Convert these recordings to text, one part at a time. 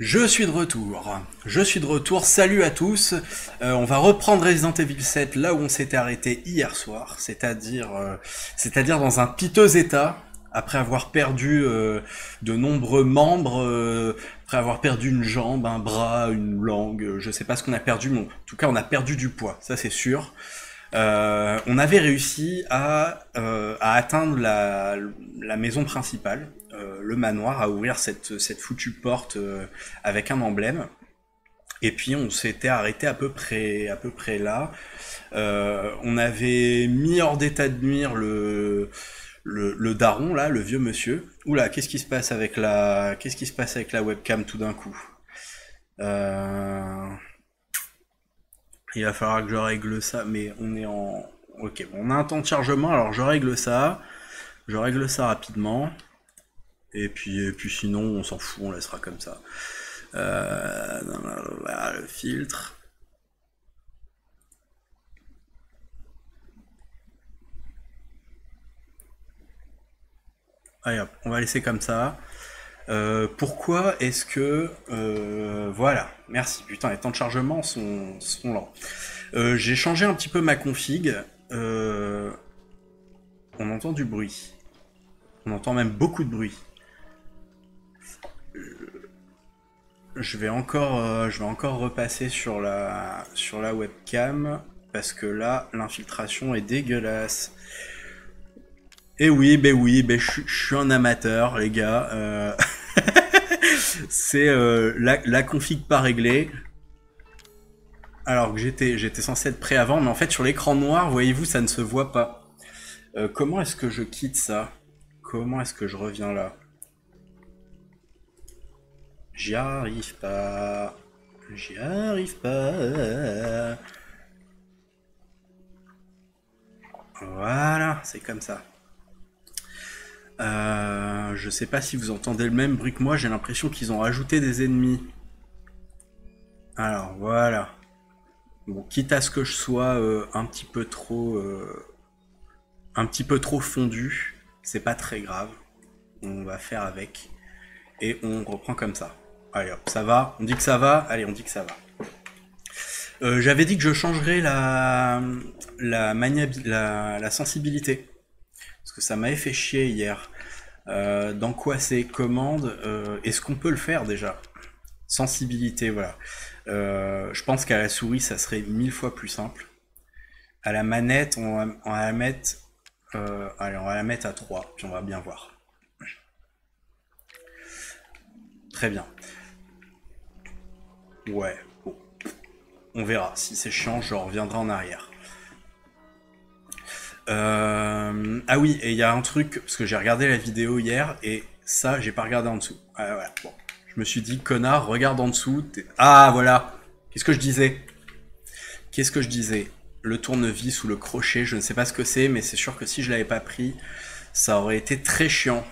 Je suis de retour. Je suis de retour. Salut à tous. Euh, on va reprendre Resident Evil 7 là où on s'était arrêté hier soir, c'est-à-dire, euh, c'est-à-dire dans un piteux état après avoir perdu euh, de nombreux membres, après avoir perdu une jambe, un bras, une langue, je sais pas ce qu'on a perdu, mais en tout cas on a perdu du poids, ça c'est sûr. Euh, on avait réussi à, à atteindre la, maison principale, le manoir, à ouvrir cette, foutue porte avec un emblème. Et puis on s'était arrêté à peu près, là. on avait mis hors d'état de nuire le, le, daron là, le vieux monsieur. Oula, qu'est-ce qui se passe avec la, qu'est-ce qui se passe avec la webcam tout d'un coup? Euh, Il va falloir que je règle ça, mais on est en, ok, on a un temps de chargement, alors je règle ça, je règle ça rapidement, et puis, et puis sinon on s'en fout, on laissera comme ça. Euh, le filtre. Allez hop, on va laisser comme ça. Euh, pourquoi est-ce que... Euh, voilà, merci. Putain, les temps de chargement sont, sont lents. Euh, j'ai changé un petit peu ma config. on entend du bruit. On entend même beaucoup de bruit. Je vais encore, je vais encore repasser sur la, sur la webcam parce que là, l'infiltration est dégueulasse. Eh oui, ben oui, ben je suis un amateur, les gars. Euh... c'est euh, la, config pas réglée. Alors que j'étais j'étais censé être prêt avant, mais en fait sur l'écran noir, voyez-vous, ça ne se voit pas. Euh, comment est-ce que je quitte ça? Comment est-ce que je reviens là? J'y arrive pas. J'y arrive pas. Voilà, c'est comme ça. Euh, je sais pas si vous entendez le même bruit que moi, j'ai l'impression qu'ils ont rajouté des ennemis. Alors voilà. Bon, quitte à ce que je sois euh, un petit peu trop euh, un petit peu trop fondu, c'est pas très grave. On va faire avec et on reprend comme ça. Allez hop, ça va. On dit que ça va. Allez, on dit que ça va. J'avais dit que je changerais la la, la, la sensibilité parce que ça m'avait fait chier hier. Euh, dans quoi c'est commande euh, Est-ce qu'on peut le faire déjà? Sensibilité, voilà. Euh, je pense qu'à la souris, ça serait mille fois plus simple. À la manette, on va, la mettre... allez, on va la mettre à 3, puis on va bien voir. Très bien. Ouais, On verra. Si c'est chiant, je reviendrai en arrière. Euh, ah oui, et il y a un truc, parce que j'ai regardé la vidéo hier, et ça, j'ai pas regardé en dessous. Ah. Je me suis dit, connard, regarde en dessous. Ah, voilà. Qu'est-ce que je disais? Qu'est-ce que je disais? Le tournevis ou le crochet, je ne sais pas ce que c'est, mais c'est sûr que si je l'avais pas pris, ça aurait été très chiant.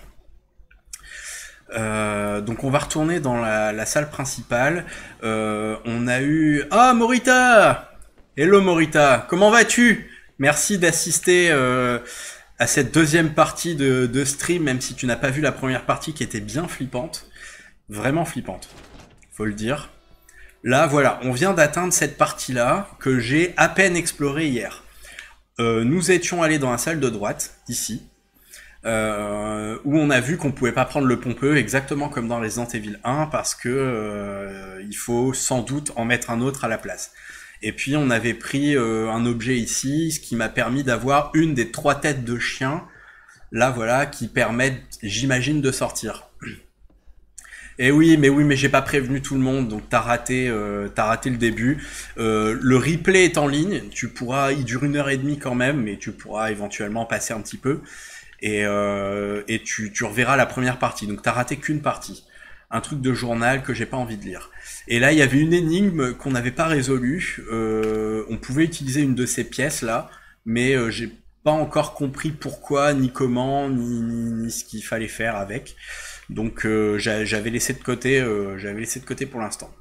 Euh, donc on va retourner dans la, salle principale. Euh, on a eu... Ah, Morita Hello Morita, comment vas-tu? Merci d'assister euh, à cette deuxième partie de, stream, même si tu n'as pas vu la première partie qui était bien flippante. Vraiment flippante, faut le dire. Là, voilà, on vient d'atteindre cette partie-là que j'ai à peine explorée hier. Euh, nous étions allés dans la salle de droite, ici, euh, où on a vu qu'on pouvait pas prendre le pompeux exactement comme dans Resident Evil 1 parce que il faut sans doute en mettre un autre à la place. Et puis on avait pris euh, un objet ici, ce qui m'a permis d'avoir une des trois têtes de chien, là voilà, qui permettent, j'imagine, de sortir. Et oui, mais oui, mais j'ai pas prévenu tout le monde, donc t'as raté, euh, raté le début. Euh, le replay est en ligne, tu pourras, il dure une heure et demie quand même, mais tu pourras éventuellement passer un petit peu et, et tu, tu reverras la première partie. Donc t'as raté qu'une partie un truc de journal que j'ai pas envie de lire. Et là, il y avait une énigme qu'on n'avait pas résolue. Euh, on pouvait utiliser une de ces pièces là, mais euh, j'ai pas encore compris pourquoi, ni comment, ni, ce qu'il fallait faire avec. Donc euh, j'avais laissé de côté, j'avais laissé de côté pour l'instant.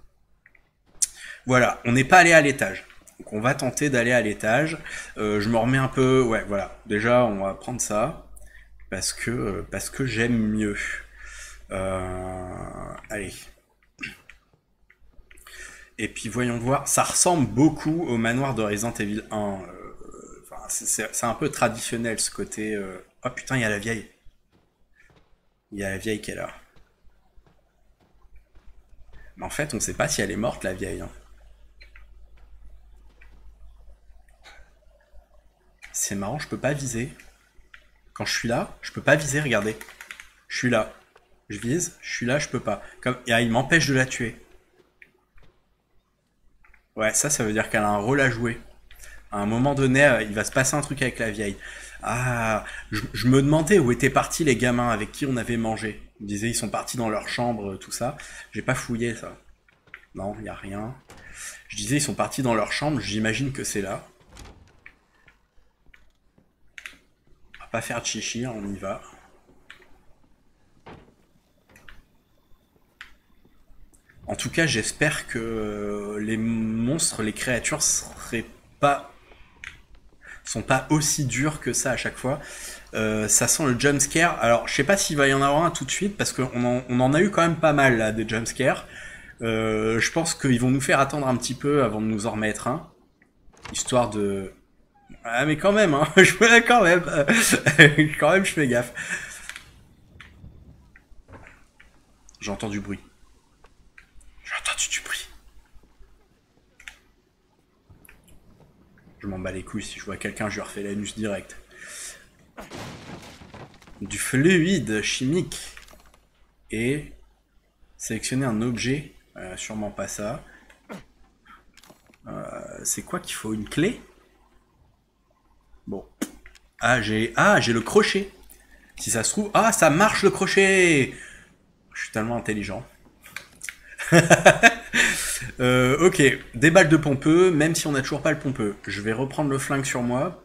Voilà, on n'est pas allé à l'étage. Donc on va tenter d'aller à l'étage. je me remets un peu, ouais, voilà. Déjà, on va prendre ça parce que parce que j'aime mieux. Euh, allez. Et puis voyons voir, ça ressemble beaucoup au manoir de Resident Evil 1. Euh, c'est un peu traditionnel ce côté. Euh, oh putain, il y a la vieille. Il y a la vieille qui est là. Mais en fait, on sait pas si elle est morte, la vieille. Hein. C'est marrant, je peux pas viser. Quand je suis là, je peux pas viser, regardez. Je suis là. Je vise, je suis là, je peux pas. Comme, il m'empêche de la tuer. Ouais, ça, ça veut dire qu'elle a un rôle à jouer. À un moment donné, euh, il va se passer un truc avec la vieille. Ah, je, me demandais où étaient partis les gamins avec qui on avait mangé. Me disaient ils sont partis dans leur chambre, tout ça. J'ai pas fouillé ça. Non, il y a rien. Je disais ils sont partis dans leur chambre, j'imagine que c'est là. On va pas faire chichi, on y va. En tout cas, j'espère que les monstres, les créatures seraient pas sont pas aussi durs que ça à chaque fois. Euh, ça sent le jumpscare. Alors, je sais pas s'il va y en avoir un tout de suite, parce qu'on en, on en a eu quand même pas mal là, des jumpscares. Euh, je pense qu'ils vont nous faire attendre un petit peu avant de nous en remettre un. Histoire de... Ah mais quand même, hein, je fais quand même, quand même je fais gaffe. J'entends du bruit. Entendu du bruit. Je m'en bats les couilles, si je vois quelqu'un, je lui refais l'anus direct. Du fluide chimique. Et sélectionner un objet. Euh, sûrement pas ça. Euh, c'est quoi qu'il faut? Une clé? Bon. Ah, j'ai ah, j'ai le crochet. Si ça se trouve... Ah, ça marche le crochet Je suis tellement intelligent. Euh, ok, des balles de pompeux, même si on n'a toujours pas le pompeux. Je vais reprendre le flingue sur moi.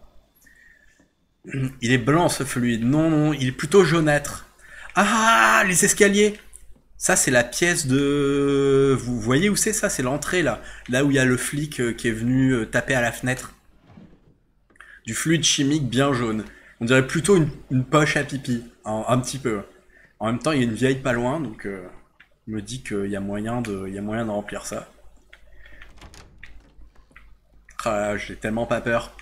Il est blanc ce fluide. Non, non, il est plutôt jaunâtre. Ah, les escaliers Ça, c'est la pièce de... Vous voyez où c'est ça? C'est l'entrée, là. Là où il y a le flic euh, qui est venu euh, taper à la fenêtre. Du fluide chimique bien jaune. On dirait plutôt une, poche à pipi. Un, petit peu. En même temps, il y a une vieille pas loin, donc me dit qu'il y a moyen de, y a moyen de remplir ça. Ah, j'ai tellement pas peur.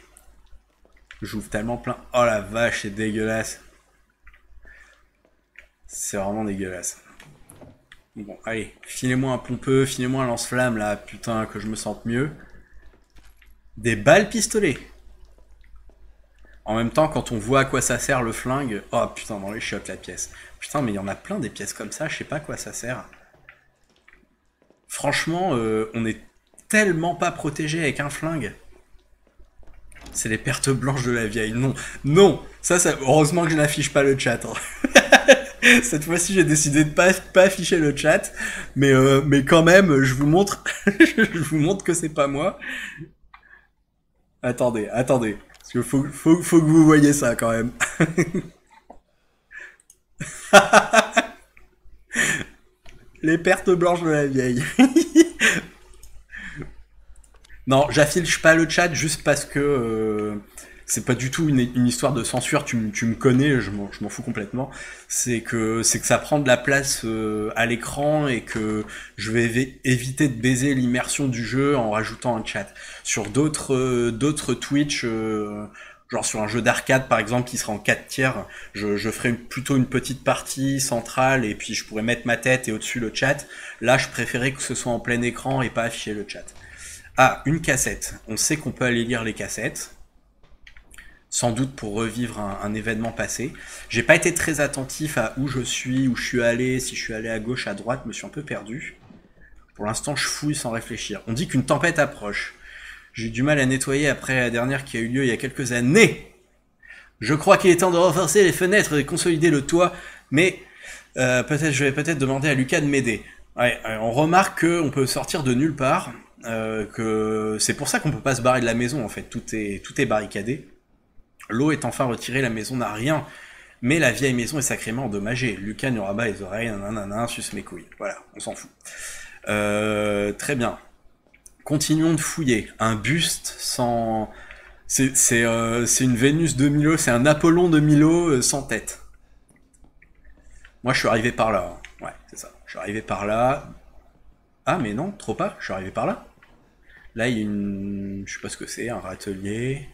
J'ouvre tellement plein. Oh la vache, c'est dégueulasse. C'est vraiment dégueulasse. Bon, allez, filez-moi un pompeux, filez-moi un lance-flamme là, putain, que je me sente mieux. Des balles pistolet. En même temps, quand on voit à quoi ça sert le flingue, oh putain, dans les chocs la pièce. Putain, mais il y en a plein des pièces comme ça, je sais pas à quoi ça sert. Franchement, euh, on est tellement pas protégé avec un flingue. C'est les pertes blanches de la vieille. Non, non, ça, heureusement que je n'affiche pas le chat. Hein. Cette fois-ci, j'ai décidé de pas, pas afficher le chat, mais, euh, mais quand même, je vous montre, je vous montre que c'est pas moi. Attendez, attendez. Parce que faut, faut, faut que vous voyez ça quand même. Les pertes blanches de la vieille. non, j'affiche pas le chat juste parce que euh, c'est pas du tout une, histoire de censure. Tu, me connais, je m'en fous complètement. C'est que que ça prend de la place euh, à l'écran et que je vais éviter de baiser l'immersion du jeu en rajoutant un chat. Sur d'autres euh, d'autres Twitch genre sur un jeu d'arcade par exemple qui sera en 4 tiers, je, ferai plutôt une petite partie centrale et puis je pourrais mettre ma tête et au-dessus le chat. Là, je préférais que ce soit en plein écran et pas afficher le chat. Ah, une cassette. On sait qu'on peut aller lire les cassettes. Sans doute pour revivre un, événement passé. J'ai pas été très attentif à où je suis, où je suis allé, si je suis allé à gauche, à droite, je me suis un peu perdu. Pour l'instant, je fouille sans réfléchir. On dit qu'une tempête approche. J'ai du mal à nettoyer après la dernière qui a eu lieu il y a quelques années. Je crois qu'il est temps de renforcer les fenêtres et consolider le toit, mais euh, peut-être je vais peut-être demander à Lucas de m'aider. Euh, on remarque qu'on peut sortir de nulle part, euh, que c'est pour ça qu'on peut pas se barrer de la maison en fait. Tout est tout est barricadé. L'eau est enfin retirée, la maison n'a rien, mais la vieille maison est sacrément endommagée. Lucas nous rabat les oreilles, nanana, suce mes couilles. Voilà, on s'en fout. très bien. Continuons de fouiller. Un buste sans... C'est euh, une Vénus de Milo, c'est un Apollon de Milo euh, sans tête. Moi, je suis arrivé par là. Hein. Ouais, c'est ça. Je suis arrivé par là. Ah, mais non, trop pas, je suis arrivé par là. Là, il y a une... Je sais pas ce que c'est, un râtelier.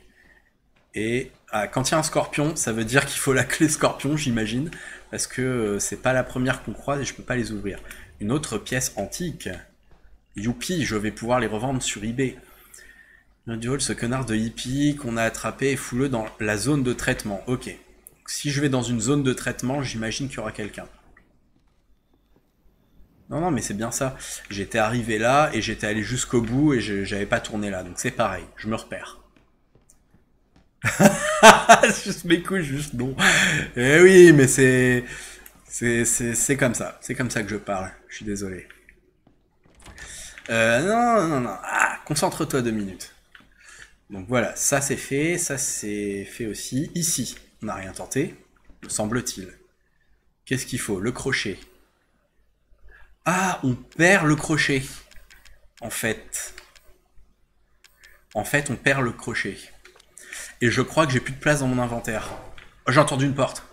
Et ah, quand il y a un scorpion, ça veut dire qu'il faut la clé scorpion, j'imagine. Parce que euh, c'est pas la première qu'on croise et je peux pas les ouvrir. Une autre pièce antique. Youpi, je vais pouvoir les revendre sur eBay. ce connard de hippie qu'on a attrapé, foule dans la zone de traitement. Ok. Si je vais dans une zone de traitement, j'imagine qu'il y aura quelqu'un. Non, non, mais c'est bien ça. J'étais arrivé là et j'étais allé jusqu'au bout et j'avais pas tourné là. Donc c'est pareil, je me repère. juste mes couilles, juste non. Eh oui, mais c'est. C'est comme ça. C'est comme ça que je parle. Je suis désolé. Euh, non, non, non. Ah, concentre-toi deux minutes. Donc voilà, ça c'est fait. Ça c'est fait aussi. Ici, on n'a rien tenté, me semble-t-il. Qu'est-ce qu'il faut? Le crochet. Ah, on perd le crochet. En fait. En fait, on perd le crochet. Et je crois que j'ai plus de place dans mon inventaire. Oh, j'ai entendu une porte.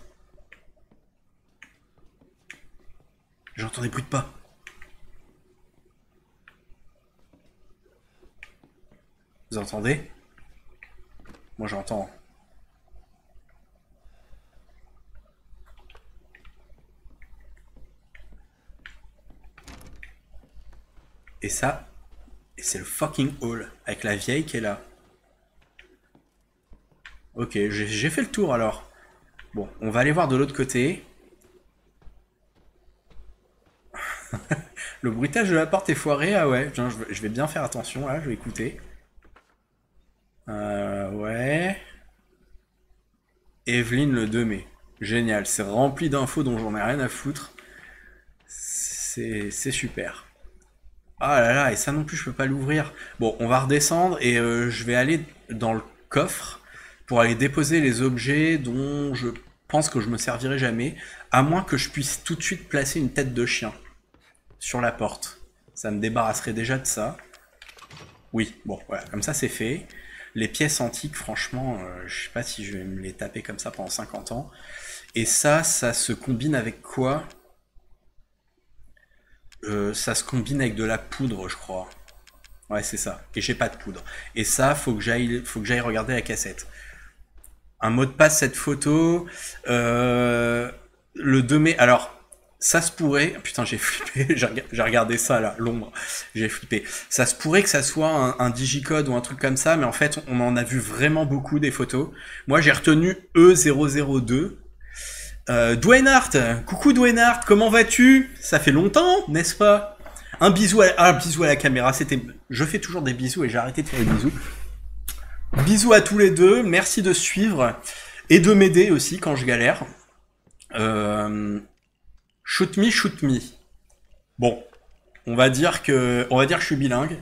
J'entends des bruits de pas. Vous entendez? Moi j'entends. Et ça, c'est le fucking hall, avec la vieille qui est là. Ok, j'ai fait le tour alors. Bon, on va aller voir de l'autre côté. le bruitage de la porte est foiré, ah ouais, je vais bien faire attention là, je vais écouter. Euh, ouais. Evelyne le 2 mai. Génial, c'est rempli d'infos dont j'en ai rien à foutre. C'est super. Ah là là, et ça non plus, je peux pas l'ouvrir. Bon, on va redescendre et euh, je vais aller dans le coffre pour aller déposer les objets dont je pense que je me servirai jamais, à moins que je puisse tout de suite placer une tête de chien sur la porte. Ça me débarrasserait déjà de ça. Oui, bon, voilà, comme ça c'est fait. Les pièces antiques, franchement, euh, je sais pas si je vais me les taper comme ça pendant 50 ans. Et ça, ça se combine avec quoi? Euh, ça se combine avec de la poudre, je crois. Ouais, c'est ça. Et j'ai pas de poudre. Et ça, faut que j'aille, faut que j'aille regarder la cassette. Un mot de passe, cette photo. Euh, le 2 mai. Alors, ça se pourrait. Putain, j'ai flippé. j'ai regardé ça là, l'ombre. J'ai flippé. Ça se pourrait que ça soit un, digicode ou un truc comme ça, mais en fait, on en a vu vraiment beaucoup des photos. Moi, j'ai retenu E002 euh, Dwayne Hart, coucou Dwayne Hart, comment vas-tu? Ça fait longtemps, n'est-ce pas? Un bisou à, bisou à la caméra, c'était, je fais toujours des bisous et j'ai arrêté de faire des bisous. Bisous à tous les deux, merci de suivre et de m'aider aussi quand je galère. Euh, shoot me, shoot me. Bon, on va dire que, va dire que je suis bilingue.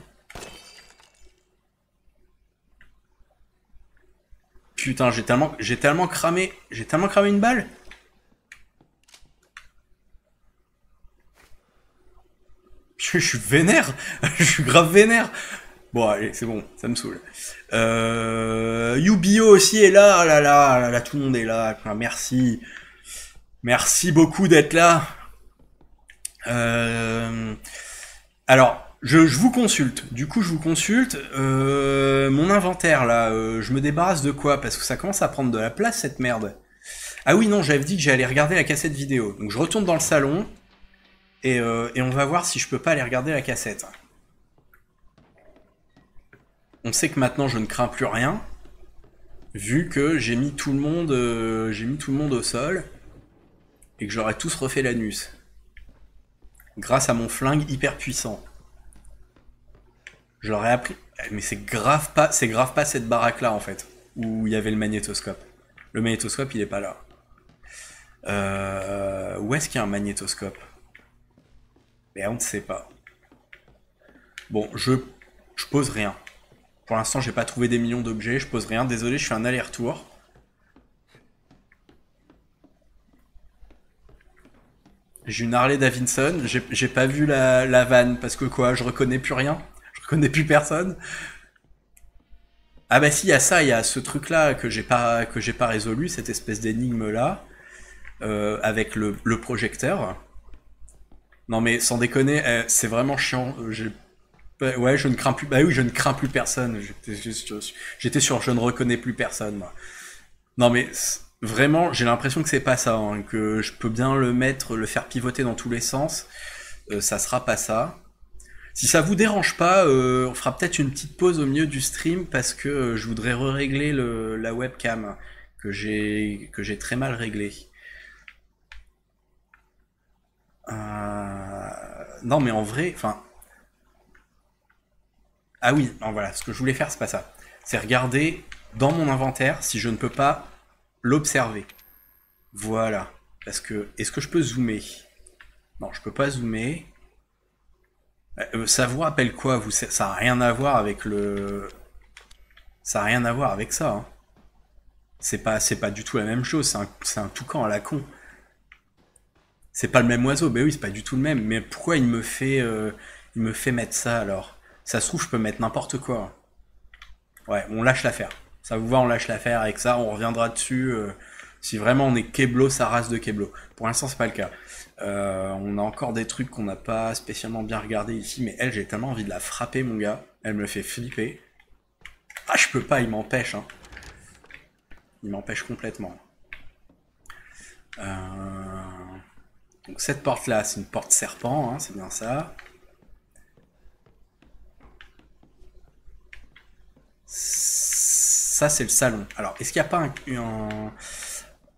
Putain, j'ai tellement, j'ai tellement cramé, j'ai tellement cramé une balle. Je, suis vénère. je suis grave vénère. Bon, allez, c'est bon, ça me saoule. Euh, Yubio aussi est là. Oh là, là, là, là, tout le monde est là. Merci. Merci beaucoup d'être là. Euh, alors, je, vous consulte. Du coup, je vous consulte. Euh, mon inventaire, là, euh, je me débarrasse de quoi? Parce que ça commence à prendre de la place, cette merde. Ah oui, non, j'avais dit que j'allais regarder la cassette vidéo. Donc, je retourne dans le salon. Et, on va voir si je peux pas aller regarder la cassette. On sait que maintenant je ne crains plus rien, vu que j'ai mis tout le monde, j'ai mis tout le monde au sol et que j'aurais tous refait l'anus, grâce à mon flingue hyper puissant. J'aurais appris, mais c'est grave pas, c'est grave pas cette baraque là en fait où il y avait le magnétoscope. Le magnétoscope il est pas là. Euh, où est-ce qu'il y a un magnétoscope? On ne sait pas. Bon, je, je pose rien. Pour l'instant, j'ai pas trouvé des millions d'objets, je pose rien. Désolé, je fais un aller-retour. J'ai une Harley Davidson, j'ai pas vu la, vanne, parce que quoi, je reconnais plus rien Je reconnais plus personne Ah bah si, il y a ça, il y a ce truc-là que j'ai pas, que j'ai pas résolu, cette espèce d'énigme-là, euh, avec le, projecteur. Non mais sans déconner, euh, c'est vraiment chiant. Ouais, je ne crains plus. Bah oui, je ne crains plus personne. J'étais sur je ne reconnais plus personne. Non mais vraiment, j'ai l'impression que c'est pas ça. hein, que je peux bien le mettre, le faire pivoter dans tous les sens. Euh, ça sera pas ça. Si ça vous dérange pas, euh, on fera peut-être une petite pause au milieu du stream parce que euh, je voudrais régler la webcam que j'ai que j'ai très mal réglé. Euh, Non mais en vrai, enfin. Ah oui, voilà, ce que je voulais faire c'est pas ça. C'est regarder dans mon inventaire si je ne peux pas l'observer. Voilà. Parce que est-ce que je peux zoomer? Non, je peux pas zoomer. Euh, ça vous rappelle quoi, vous? Ça ça a rien à voir avec le... Ça a rien à voir avec ça, hein. C'est pas, du tout la même chose, c'est un, un toucan à la con. C'est pas le même oiseau, ben oui, c'est pas du tout le même. Mais pourquoi il me fait, euh, il me fait mettre ça alors? Ça se trouve, je peux mettre n'importe quoi. Ouais, on lâche l'affaire. Ça vous va, on lâche l'affaire avec ça, on reviendra dessus euh, si vraiment on est Keblo, sa race de Keblo. Pour l'instant, c'est pas le cas. Euh, on a encore des trucs qu'on n'a pas spécialement bien regardé ici, mais elle, j'ai tellement envie de la frapper, mon gars. Elle me fait flipper. Ah, je peux pas, il m'empêche, hein. Il m'empêche complètement. Euh, Donc cette porte-là, c'est une porte serpent, hein, c'est bien ça. Ça, c'est le salon. Alors, est-ce qu'il n'y a pas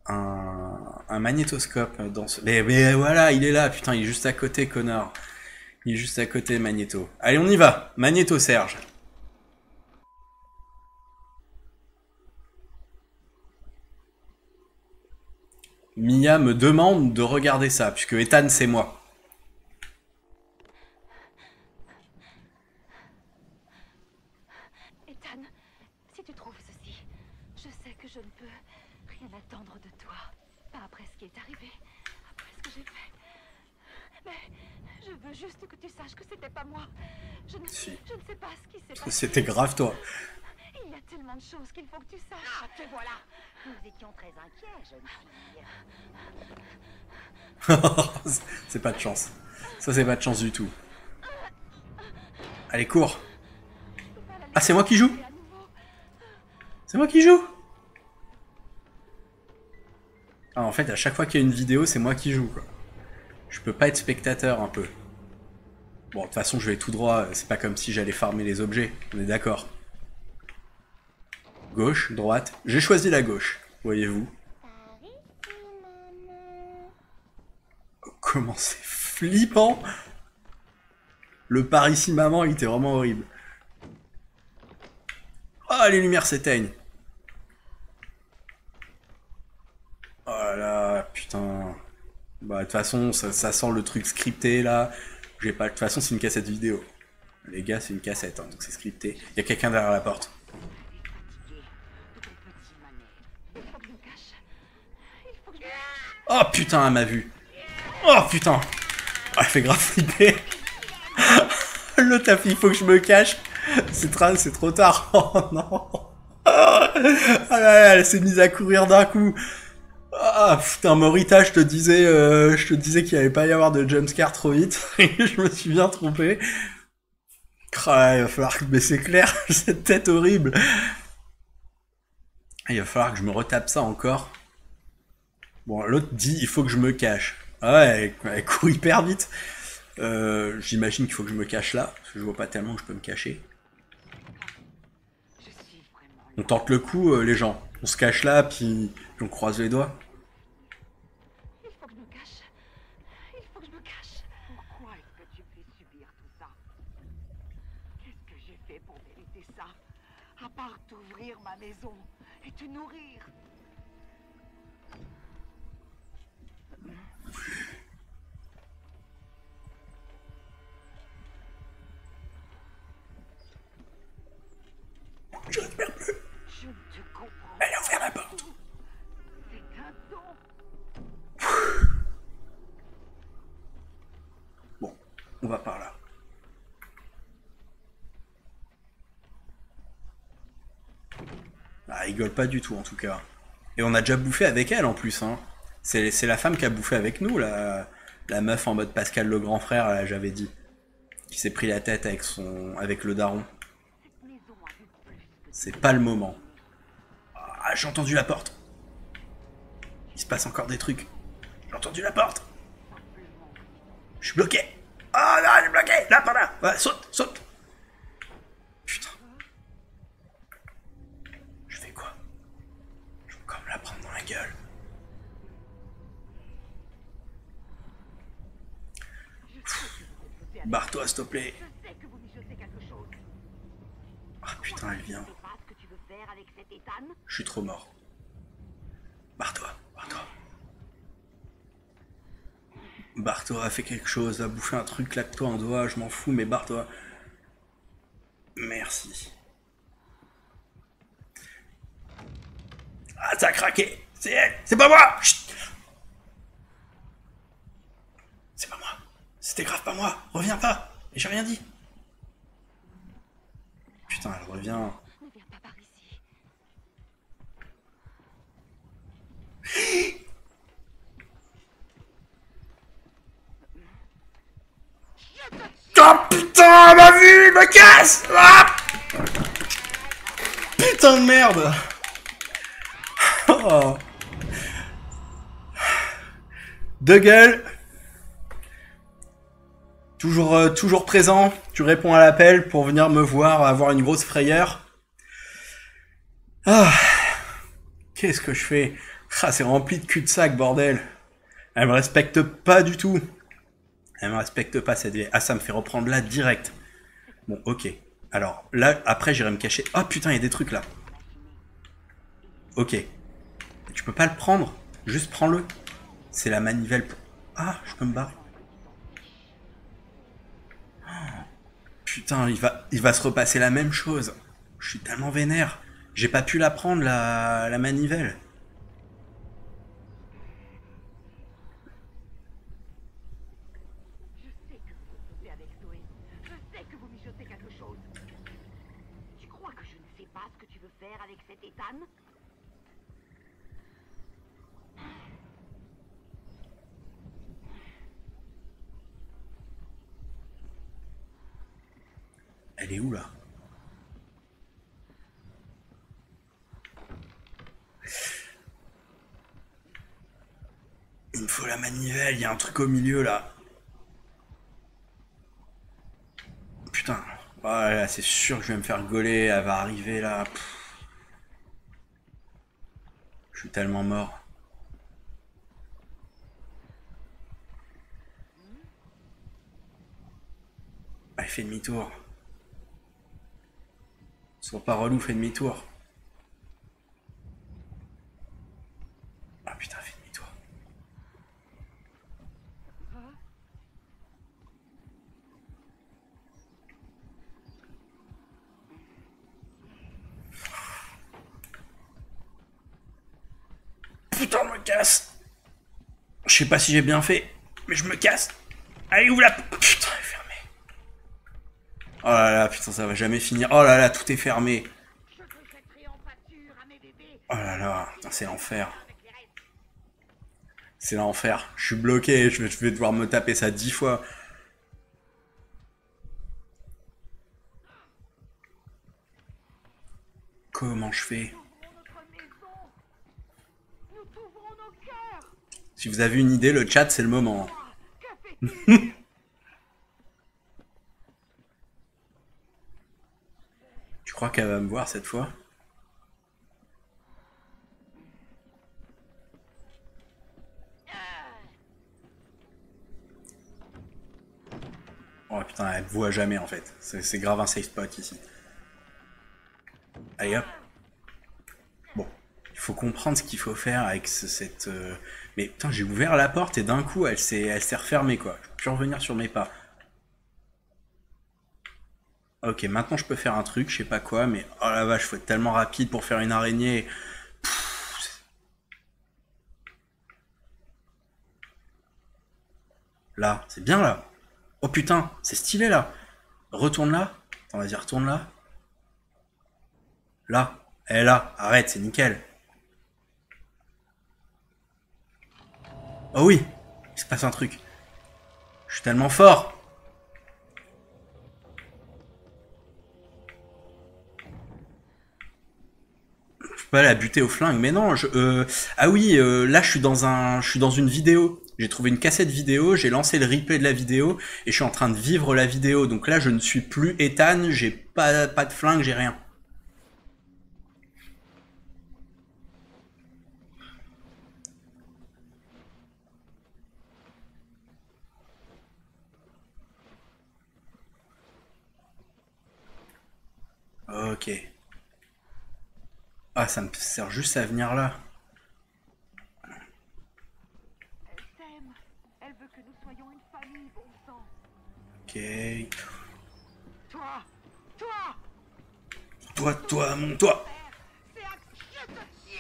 un, magnétoscope dans ce... Mais, mais voilà, il est là, putain, il est juste à côté, connard. Il est juste à côté, Magnéto. Allez, on y va. Magnéto, Serge. Mia me demande de regarder ça, puisque Ethan, c'est moi. Ethan, si tu trouves ceci, je sais que je ne peux rien attendre de toi. Pas après ce qui est arrivé, après ce que j'ai fait. Mais je veux juste que tu saches que c'était pas moi. Je ne, Si. je ne sais pas ce qui s'est passé. C'était grave, toi. Il y a tellement de choses qu'il faut que tu saches. Ah, te voilà Nous étions très inquiets, jeune fille. c'est pas de chance. Ça, c'est pas de chance du tout. Allez, cours. Ah, c'est moi qui joue. C'est moi qui joue Ah, en fait, à chaque fois qu'il y a une vidéo, c'est moi qui joue, quoi. Je peux pas être spectateur, un peu. Bon, de toute façon, je vais tout droit. C'est pas comme si j'allais farmer les objets. On est d'accord. Gauche, droite. J'ai choisi la gauche, voyez-vous. Comment c'est flippant Le par ici maman, il était vraiment horrible. Ah, les lumières s'éteignent. Oh là putain. Bah, de toute façon, ça sent le truc scripté là. J'ai pas. De toute façon, c'est une cassette vidéo. Les gars, c'est une cassette, hein, donc c'est scripté. Il y a quelqu'un derrière la porte. Oh putain, elle m'a vu. Oh putain. Ah, elle fait grave flipper. Le tapis, il faut que je me cache. C'est tra- c'est trop tard. Oh non. Ah là là, elle s'est mise à courir d'un coup. Ah putain, Morita, je te disais, euh, je te disais qu'il allait pas y avoir de jumpscare trop vite. je me suis bien trompé. Ah, il va falloir que, mais c'est clair, cette tête horrible. Il va falloir que je me retape ça encore. Bon, l'autre dit il faut que je me cache. Ah ouais, elle, elle court hyper vite. Euh, J'imagine qu'il faut que je me cache là, parce que je vois pas tellement que je peux me cacher. On tente le coup, euh, les gens. On se cache là, puis on croise les doigts. Il faut que je me cache. Il faut que je me cache. Pourquoi est-ce que tu fais subir tout ça Qu'est-ce que j'ai fait pour mériter ça À part t'ouvrir ma maison et te nourrir. Je n'espère plus. Je ne te comprends Elle a ouvert la porte. C'est un don. Bon, on va par là. Ah, rigole pas du tout en tout cas. Et on a déjà bouffé avec elle en plus. Hein. C'est la femme qui a bouffé avec nous, la, La meuf en mode Pascal le grand frère, là, j'avais dit. Qui s'est pris la tête avec son. avec le daron. C'est pas le moment. Ah, j'ai entendu la porte. Il se passe encore des trucs. J'ai entendu la porte. Je suis bloqué. Ah là, j'ai bloqué. Là, par là. Ouais, saute, saute. Putain. Je fais quoi? Je vais encore me la prendre dans la gueule. Barre-toi, s'il te plaît. Je sais que vous mijotez quelque chose. Ah putain, elle vient. Je suis trop mort. Barre-toi, barre-toi. Barre-toi, fais quelque chose, va bouffer un truc, claque-toi un doigt, je m'en fous, mais barre-toi. Merci. Ah, ça a craqué C'est elle C'est pas moi C'est pas moi C'était grave pas moi Reviens pas j'ai rien dit Putain, elle revient. Ne viens pas par ici. Oh putain, ma vue, il me casse. Ah. Putain de merde. Oh. De gueule. Toujours, euh, toujours présent, tu réponds à l'appel pour venir me voir avoir une grosse frayeur. Ah. Qu'est-ce que je fais? Ah, c'est rempli de cul-de-sac, bordel. Elle me respecte pas du tout elle me respecte pas cette vieille. Ah, ça me fait reprendre là direct. Bon, ok. Alors, là, après, j'irai me cacher. Oh putain, il y a des trucs là. Ok. Tu peux pas le prendre? Juste prends-le. C'est la manivelle. pour- Ah, je peux me barrer. Oh, Putain, il va, il va se repasser la même chose. Je suis tellement vénère. J'ai pas pu la prendre, la, la manivelle. Je sais que vous sautez avec Zoé. Je sais que vous mijotez quelque chose. Tu crois que je ne sais pas ce que tu veux faire avec cet Ethan Elle est où là? Il me faut la manivelle, il y a un truc au milieu là. Putain, voilà, c'est sûr que je vais me faire gauler, elle va arriver là. Je suis tellement mort. Elle fait demi-tour. Sois pas relou, fais demi-tour. Ah putain, fais demi-tour. Putain, me casse. Je sais pas si j'ai bien fait, mais je me casse. Allez, ouvre la... Putain. Oh là là, putain, ça va jamais finir. Oh là là, tout est fermé. Oh là là, c'est l'enfer. C'est l'enfer. Je suis bloqué, je vais, devoir me taper ça dix fois. Comment je fais? Si vous avez une idée, le chat, c'est le moment. Que fait-il Tu crois qu'elle va me voir cette fois Oh putain, elle voit jamais en fait. C'est grave un safe spot ici. Allez hop. Bon, il faut comprendre ce qu'il faut faire avec ce- cette. euh, Mais putain, j'ai ouvert la porte et d'un coup, elle s'est, refermée quoi. Je peux revenir sur mes pas. Ok, maintenant je peux faire un truc, je sais pas quoi, mais oh la vache, faut être tellement rapide pour faire une araignée. Là, c'est bien là. Oh putain, c'est stylé là. Retourne là. Attends, vas-y, retourne là. Là. Eh là, arrête, c'est nickel. Oh oui, il se passe un truc. Je suis tellement fort. Pas la buter au flingue, mais non. Euh, Ah oui, euh, là je suis dans un, je suis dans une vidéo. J'ai trouvé une cassette vidéo, j'ai lancé le replay de la vidéo et je suis en train de vivre la vidéo. Donc là, je ne suis plus Ethan, j'ai pas, pas de flingue, j'ai rien. Ok. Ah, ça me sert juste à venir là. Elle veut que nous soyons une famille, bon sang. Ok. Toi, toi, Toi, toi, mon toi.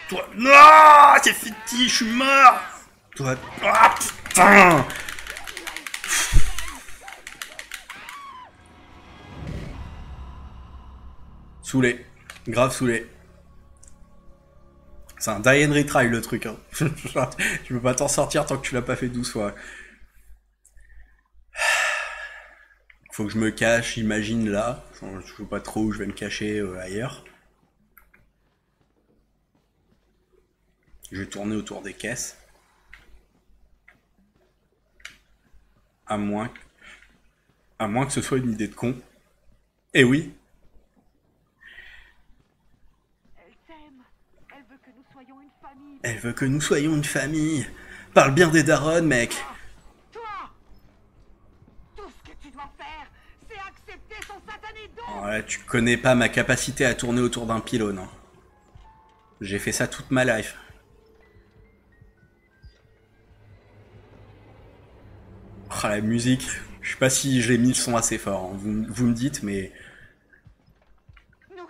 Toi. Non C'est fini, je suis mort Toi. Ah, putain Saoulé. Grave saoulé. C'est un die and retry le truc. Hein. tu peux pas t'en sortir tant que tu l'as pas fait 12 fois. Faut que je me cache, imagine là. Je sais pas trop où je vais me cacher euh, ailleurs. Je vais tourner autour des caisses. À moins, à moins que ce soit une idée de con. Eh oui, Elle t'aime. Elle veut que nous soyons une famille. Elle veut que nous soyons une famille. Parle bien des darons, mec. Toi, tout ce que tu dois faire, c'est accepter son satané don. Ouais, tu connais pas ma capacité à tourner autour d'un pylône. hein. J'ai fait ça toute ma life. Oh, la musique. Je sais pas si j'ai mis le son assez fort. hein. Vous, vous me dites, mais Nous.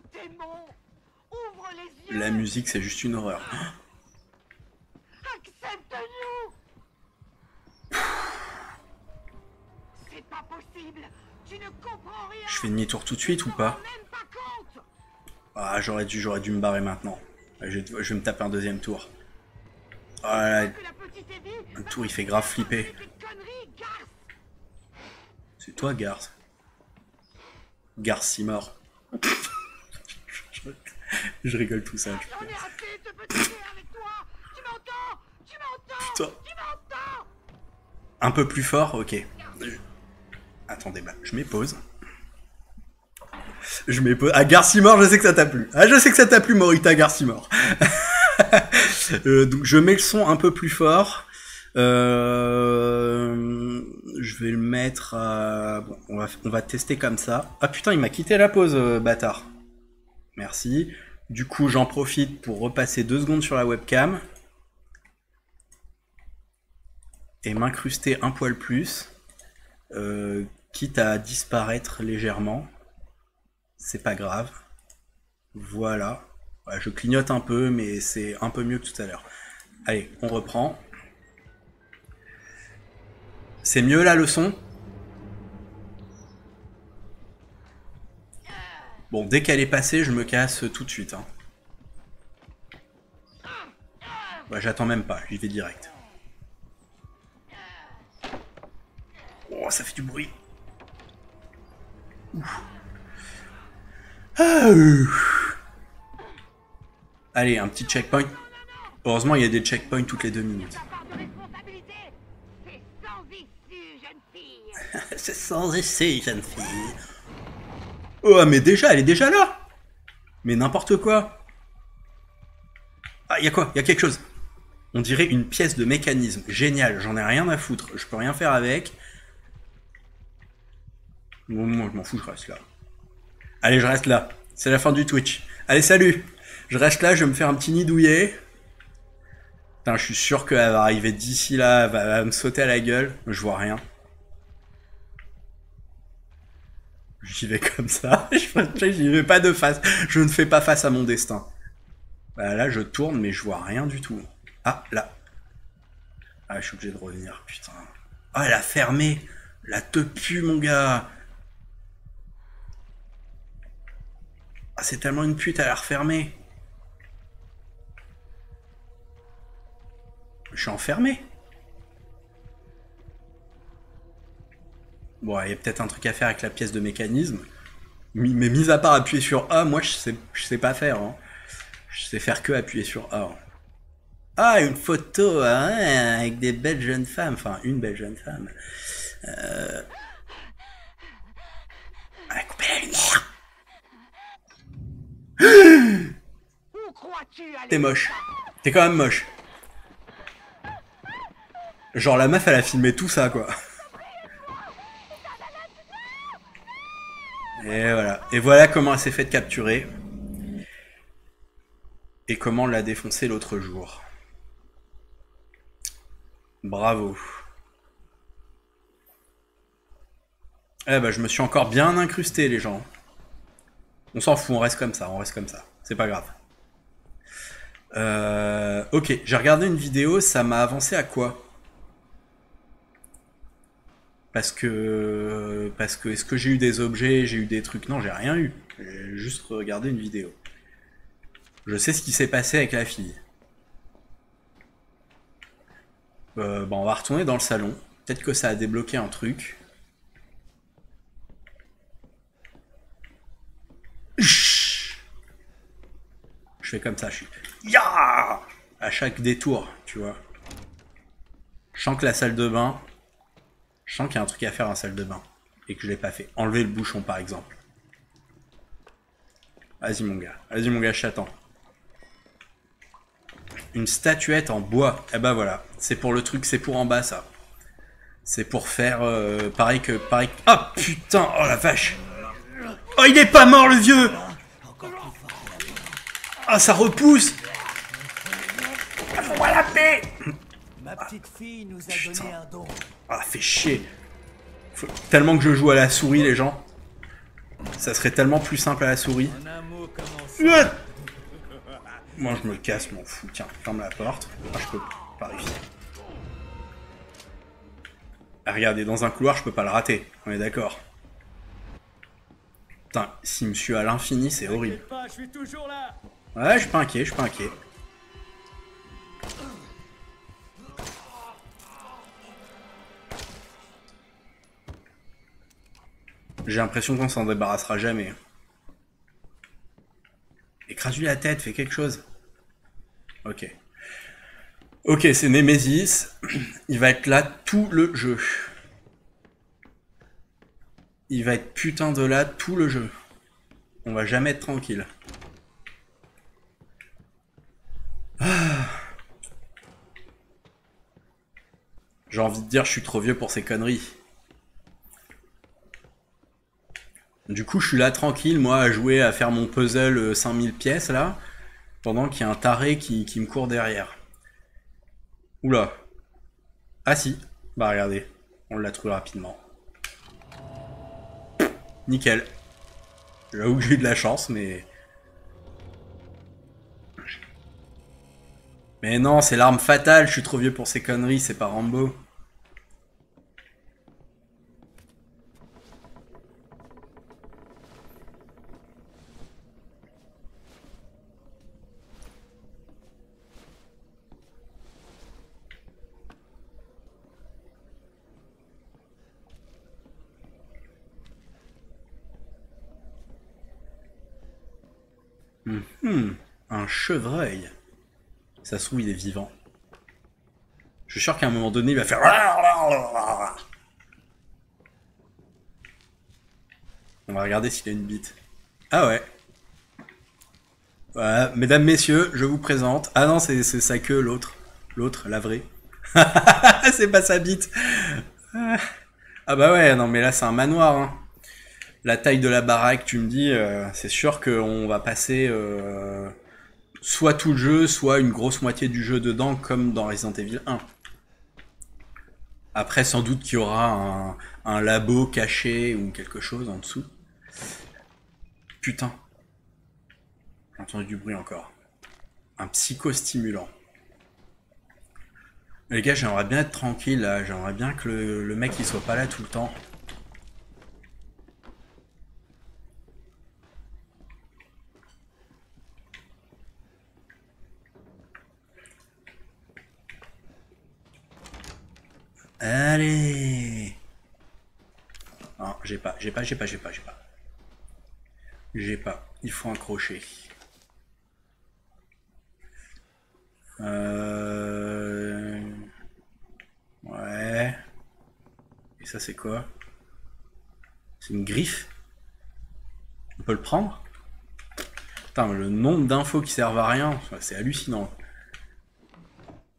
Ouvre les yeux. la musique, c'est juste une horreur. Accepte-nous. C'est pas possible. Tu ne comprends rien. Je fais demi-tour tout de suite ou pas. Ah, j'aurais dû, j'aurais dû me barrer maintenant. Je vais, je vais me taper un deuxième tour. Ah, là, Un tour, il fait grave flipper. c'est toi, Garth. Garth Simor. je rigole tout ça. Putain. Un peu plus fort, ok. Attendez, bah, je m'épose. Je m'épose. Ah, Garcimore, je sais que ça t'a plu. Ah, je sais que ça t'a plu, Morita Garcimore. Euh, donc, je mets le son un peu plus fort. Euh, je vais le mettre à... Bon, on va, on va tester comme ça. Ah putain, il m'a quitté la pause, euh, bâtard. Merci. Du coup, j'en profite pour repasser deux secondes sur la webcam. Et m'incruster un poil plus. euh, quitte à disparaître légèrement. C'est pas grave. Voilà. Je clignote un peu, mais c'est un peu mieux que tout à l'heure. Allez, on reprend. C'est mieux là le son Bon, dès qu'elle est passée, je me casse tout de suite. Bah, j'attends même pas, j'y vais direct. Oh, ça fait du bruit. Ah, euh. Allez, un petit checkpoint. Heureusement, il y a des checkpoints toutes les deux minutes. C'est sans essai, jeune fille. Oh, mais déjà, elle est déjà là Mais n'importe quoi Ah, y a quoi? Y a quelque chose On dirait une pièce de mécanisme. Génial, j'en ai rien à foutre. Je peux rien faire avec. Bon, moi, je m'en fous, je reste là. Allez, je reste là. C'est la fin du Twitch. Allez, salut Je reste là, je vais me faire un petit nid douillet. Putain, je suis sûr qu'elle va arriver d'ici là, elle va, me sauter à la gueule. Je vois rien. J'y vais comme ça. J'y vais pas de face. Je ne fais pas face à mon destin. Bah, là, je tourne, mais je vois rien du tout. Ah, là. Ah, je suis obligé de revenir, putain. Ah, elle a fermé. La te pue, mon gars. Ah, c'est tellement une pute, elle a refermé. Je suis enfermé. Bon, il y a peut-être un truc à faire avec la pièce de mécanisme. Mais mis à part appuyer sur A, moi je sais, pas faire. hein. Je sais faire que appuyer sur A. Ah, une photo hein, avec des belles jeunes femmes. Enfin, une belle jeune femme. Euh... On va couper la lumière. Où crois-tu aller T'es moche. T'es quand même moche. Genre la meuf elle a filmé tout ça quoi. Et voilà. Et voilà comment elle s'est fait capturer. Et comment on l'a défoncé l'autre jour. Bravo. Eh ben je me suis encore bien incrusté les gens. On s'en fout, on reste comme ça, on reste comme ça. C'est pas grave. Euh, ok, j'ai regardé une vidéo, ça m'a avancé à quoi? Parce que... Parce que est-ce que j'ai eu des objets, j'ai eu des trucs? Non, j'ai rien eu. J'ai juste regardé une vidéo. Je sais ce qui s'est passé avec la fille. Euh, bon, on va retourner dans le salon. Peut-être que ça a débloqué un truc. Je fais comme ça, je suis... Ya À chaque détour, tu vois. Je sens que la salle de bain... Je sens qu'il y a un truc à faire en salle de bain. Et que je l'ai pas fait. Enlever le bouchon, par exemple. Vas-y, mon gars. Vas-y, mon gars, je. Une statuette en bois. Eh ben voilà. C'est pour le truc, c'est pour en bas, ça. C'est pour faire euh, pareil que... pareil. Ah, putain Oh, la vache Oh, il est pas mort, le vieux Ah, ça repousse Fais-moi la paix Ma petite fille nous a donné un don. Ah, fait chier. Faut- Tellement que je joue à la souris, les gens. Ça serait tellement plus simple à la souris. Moi, je me casse, m'en fous. Tiens, ferme la porte. Ah, je peux pas réussir. Ah, regardez, dans un couloir, je peux pas le rater. On est d'accord. Putain, s'il me suit à l'infini, c'est horrible. Ouais, je suis pas inquiet, je suis pas inquiet. J'ai l'impression qu'on s'en débarrassera jamais. Écrase-lui la tête, fais quelque chose. Ok. Ok, c'est Nemesis. Il va être là tout le jeu. Il va être putain de là tout le jeu. On va jamais être tranquille. J'ai envie de dire, je suis trop vieux pour ces conneries. Du coup, je suis là tranquille, moi, à jouer, à faire mon puzzle euh, 5000 pièces, là, pendant qu'il y a un taré qui, qui me court derrière. Oula. Ah si. Bah regardez, on l'a trouvé rapidement. Nickel. J'avoue que j'ai eu de la chance, mais... Mais non, c'est l'arme fatale, je suis trop vieux pour ces conneries, c'est pas Rambo. Hmm, un chevreuil. Ça se trouve, il est vivant. Je suis sûr qu'à un moment donné, il va faire. On va regarder s'il a une bite. Ah ouais. Voilà, mesdames, messieurs, je vous présente. Ah non, c'est sa queue, l'autre. L'autre, la vraie. c'est pas sa bite. Ah bah ouais, non mais là c'est un manoir. hein. La taille de la baraque, tu me dis, euh, c'est sûr qu'on va passer euh, soit tout le jeu, soit une grosse moitié du jeu dedans, comme dans Resident Evil 1. Après, sans doute qu'il y aura un, labo caché ou quelque chose en dessous. Putain. J'ai entendu du bruit encore. Un psychostimulant. Les gars, j'aimerais bien être tranquille là. J'aimerais bien que le, le mec il soit pas là tout le temps. Allez j'ai pas, j'ai pas, j'ai pas, j'ai pas, j'ai pas. J'ai pas. Il faut un crochet. Euh... Ouais. Et ça c'est quoi? C'est une griffe? On peut le prendre? Putain, le nombre d'infos qui servent à rien, c'est hallucinant.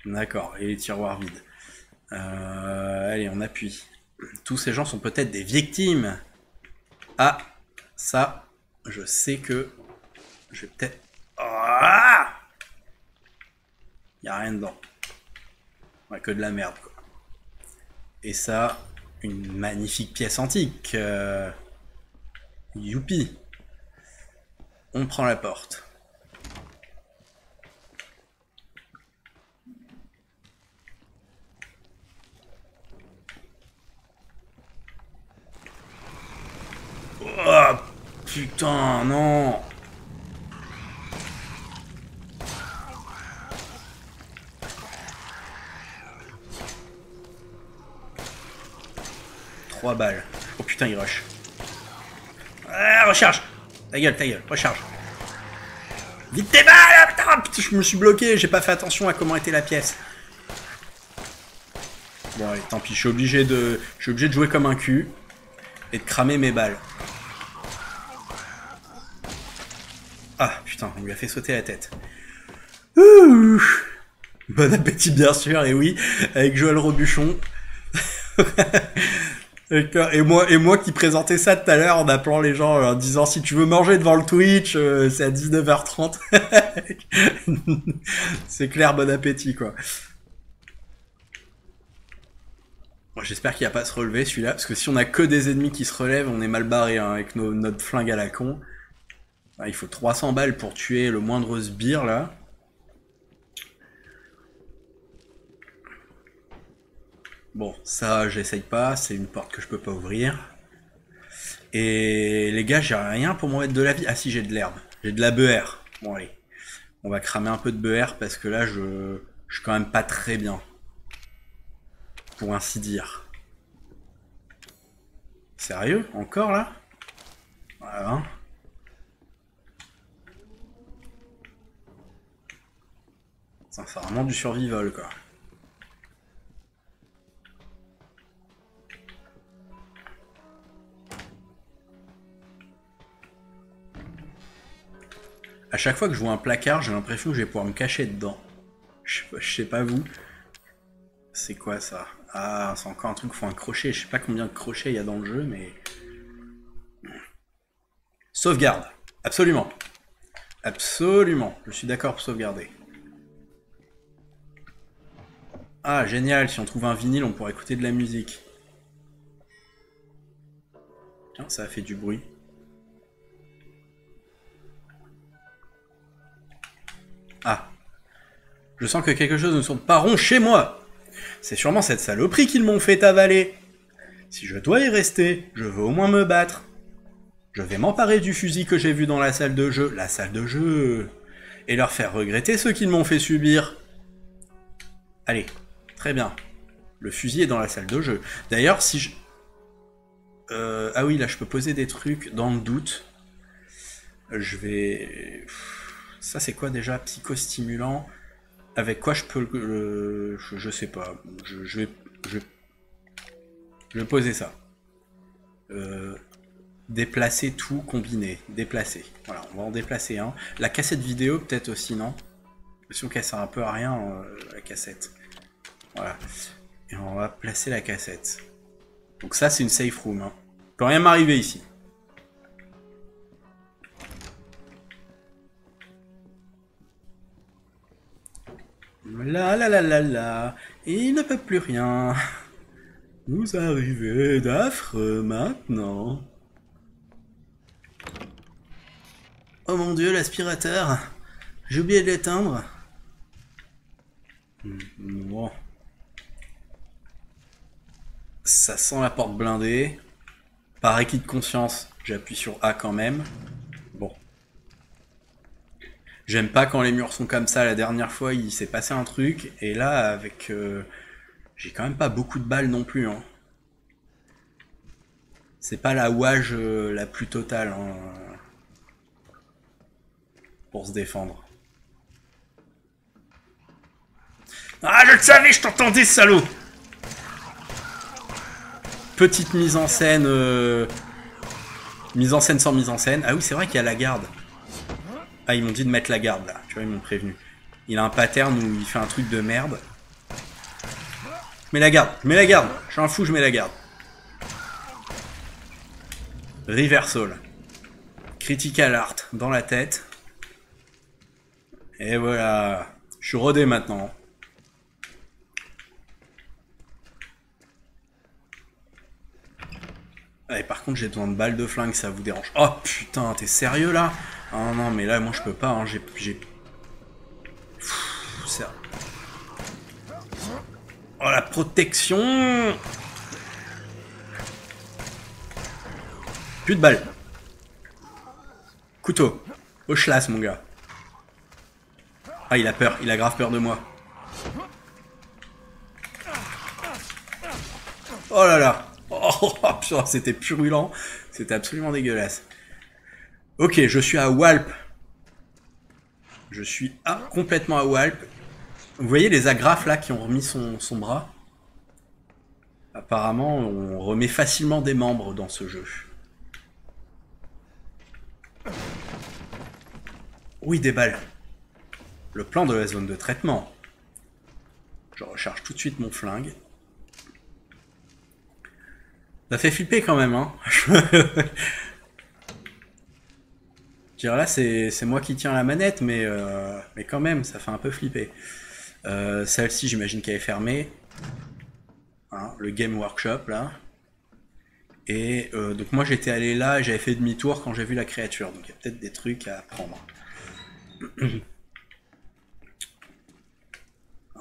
D'accord, et les tiroirs vides. Euh, allez, on appuie. Tous ces gens sont peut-être des victimes. Ah, ça, je sais que je vais peut-être... Ah Il a rien dedans. Ouais, que de la merde, quoi. Et ça, une magnifique pièce antique. Euh... Youpi. On prend la porte. Oh putain, non Trois balles. Oh putain, il rush. Ah, recharge Ta gueule, ta gueule, recharge. Vite tes balles putain, Je me suis bloqué, j'ai pas fait attention à comment était la pièce. Bon allez, tant pis, je suis obligé de, je suis obligé de jouer comme un cul et de cramer mes balles. Ah putain, on lui a fait sauter la tête. Ouh bon appétit bien sûr, et oui, avec Joël Robuchon. Et moi, et moi qui présentais ça tout à l'heure en appelant les gens en disant si tu veux manger devant le Twitch, euh, c'est à 19h30. c'est clair, bon appétit quoi. J'espère qu'il va pas se relever celui-là, parce que si on a que des ennemis qui se relèvent, on est mal barré hein, avec nos, notre flingue à la con. Ah, il faut 300 balles pour tuer le moindre sbire là. Bon, ça, j'essaye pas, c'est une porte que je peux pas ouvrir. Et les gars, j'ai rien pour m'en mettre de la vie. Ah si, j'ai de l'herbe. J'ai de la beurre. Bon, allez. On va cramer un peu de beurre parce que là, je, je suis quand même pas très bien. Pour ainsi dire. Sérieux? Encore là? Voilà. C'est vraiment du survival quoi. À chaque fois que je vois un placard, j'ai l'impression que je vais pouvoir me cacher dedans. Je, sais pas vous. C'est quoi ça? Ah, c'est encore un truc, faut un crochet. Je sais pas combien de crochets il y a dans le jeu, mais... Sauvegarde. Absolument. Absolument. Je suis d'accord pour sauvegarder. Ah, génial. Si on trouve un vinyle, on pourrait écouter de la musique. Tiens, ça a fait du bruit. Ah. Je sens que quelque chose ne tourne pas rond chez moi. C'est sûrement cette saloperie qu'ils m'ont fait avaler. Si je dois y rester, je veux au moins me battre. Je vais m'emparer du fusil que j'ai vu dans la salle de jeu, la salle de jeu, et leur faire regretter ce qu'ils m'ont fait subir. Allez, très bien. Le fusil est dans la salle de jeu. D'ailleurs, si je... Euh, ah oui, là, je peux poser des trucs dans le doute. Je vais... Ça, c'est quoi déjà Psychostimulant? Avec quoi je peux je, sais pas. Je, vais, je, vais poser ça. Euh, déplacer tout, combiné. Déplacer. Voilà, on va en déplacer un. La cassette vidéo, peut-être aussi, non? L'impression qu'elle sert un peu à rien, euh, la cassette. Voilà. Et on va placer la cassette. Donc ça, c'est une safe room. Hein. Peut rien m'arriver ici. La la la la la, il ne peut plus rien. Vous arrivez d'affreux maintenant. Oh mon dieu, l'aspirateur. J'ai oublié de l'éteindre. Bon. Ça sent la porte blindée. Par acquis de conscience, j'appuie sur A quand même. J'aime pas quand les murs sont comme ça. La dernière fois, il s'est passé un truc. Et là, avec... Euh, j'ai quand même pas beaucoup de balles non plus. Hein. C'est pas la wage euh, la plus totale hein, pour se défendre. Ah, je le savais, je t'entendais, salaud Petite mise en scène... euh, Mise en scène sans mise en scène. Ah oui, c'est vrai qu'il y a la garde. Ah, ils m'ont dit de mettre la garde, là. Tu vois, ils m'ont prévenu. Il a un pattern où il fait un truc de merde. Mets la garde, je mets la garde. Je suis un fou, je mets la garde. Reversal. Critical art dans la tête. Et voilà. Je suis rodé maintenant. Ah, Et par contre, j'ai besoin de balles de flingue, ça vous dérange. Oh putain, t'es sérieux là? Ah non, mais là, moi je peux pas, hein. j'ai. Oh la protection Plus de balles. Couteau. Au schlass, mon gars. Ah, il a peur, il a grave peur de moi. Oh là là Oh, putain, c'était purulent. C'était absolument dégueulasse. Ok, je suis à Walp. Je suis complètement à Walp. Vous voyez les agrafes là qui ont remis son, son bras? Apparemment, on remet facilement des membres dans ce jeu. Oui, des balles. Le plan de la zone de traitement. Je recharge tout de suite mon flingue. Ça fait flipper quand même, hein. Je là, c'est moi qui tiens la manette, mais, euh, mais quand même, ça fait un peu flipper. Euh, Celle-ci, j'imagine qu'elle est fermée. Hein, le Game Workshop, là. Et euh, donc moi, j'étais allé là j'avais fait demi-tour quand j'ai vu la créature. Donc il y a peut-être des trucs à prendre.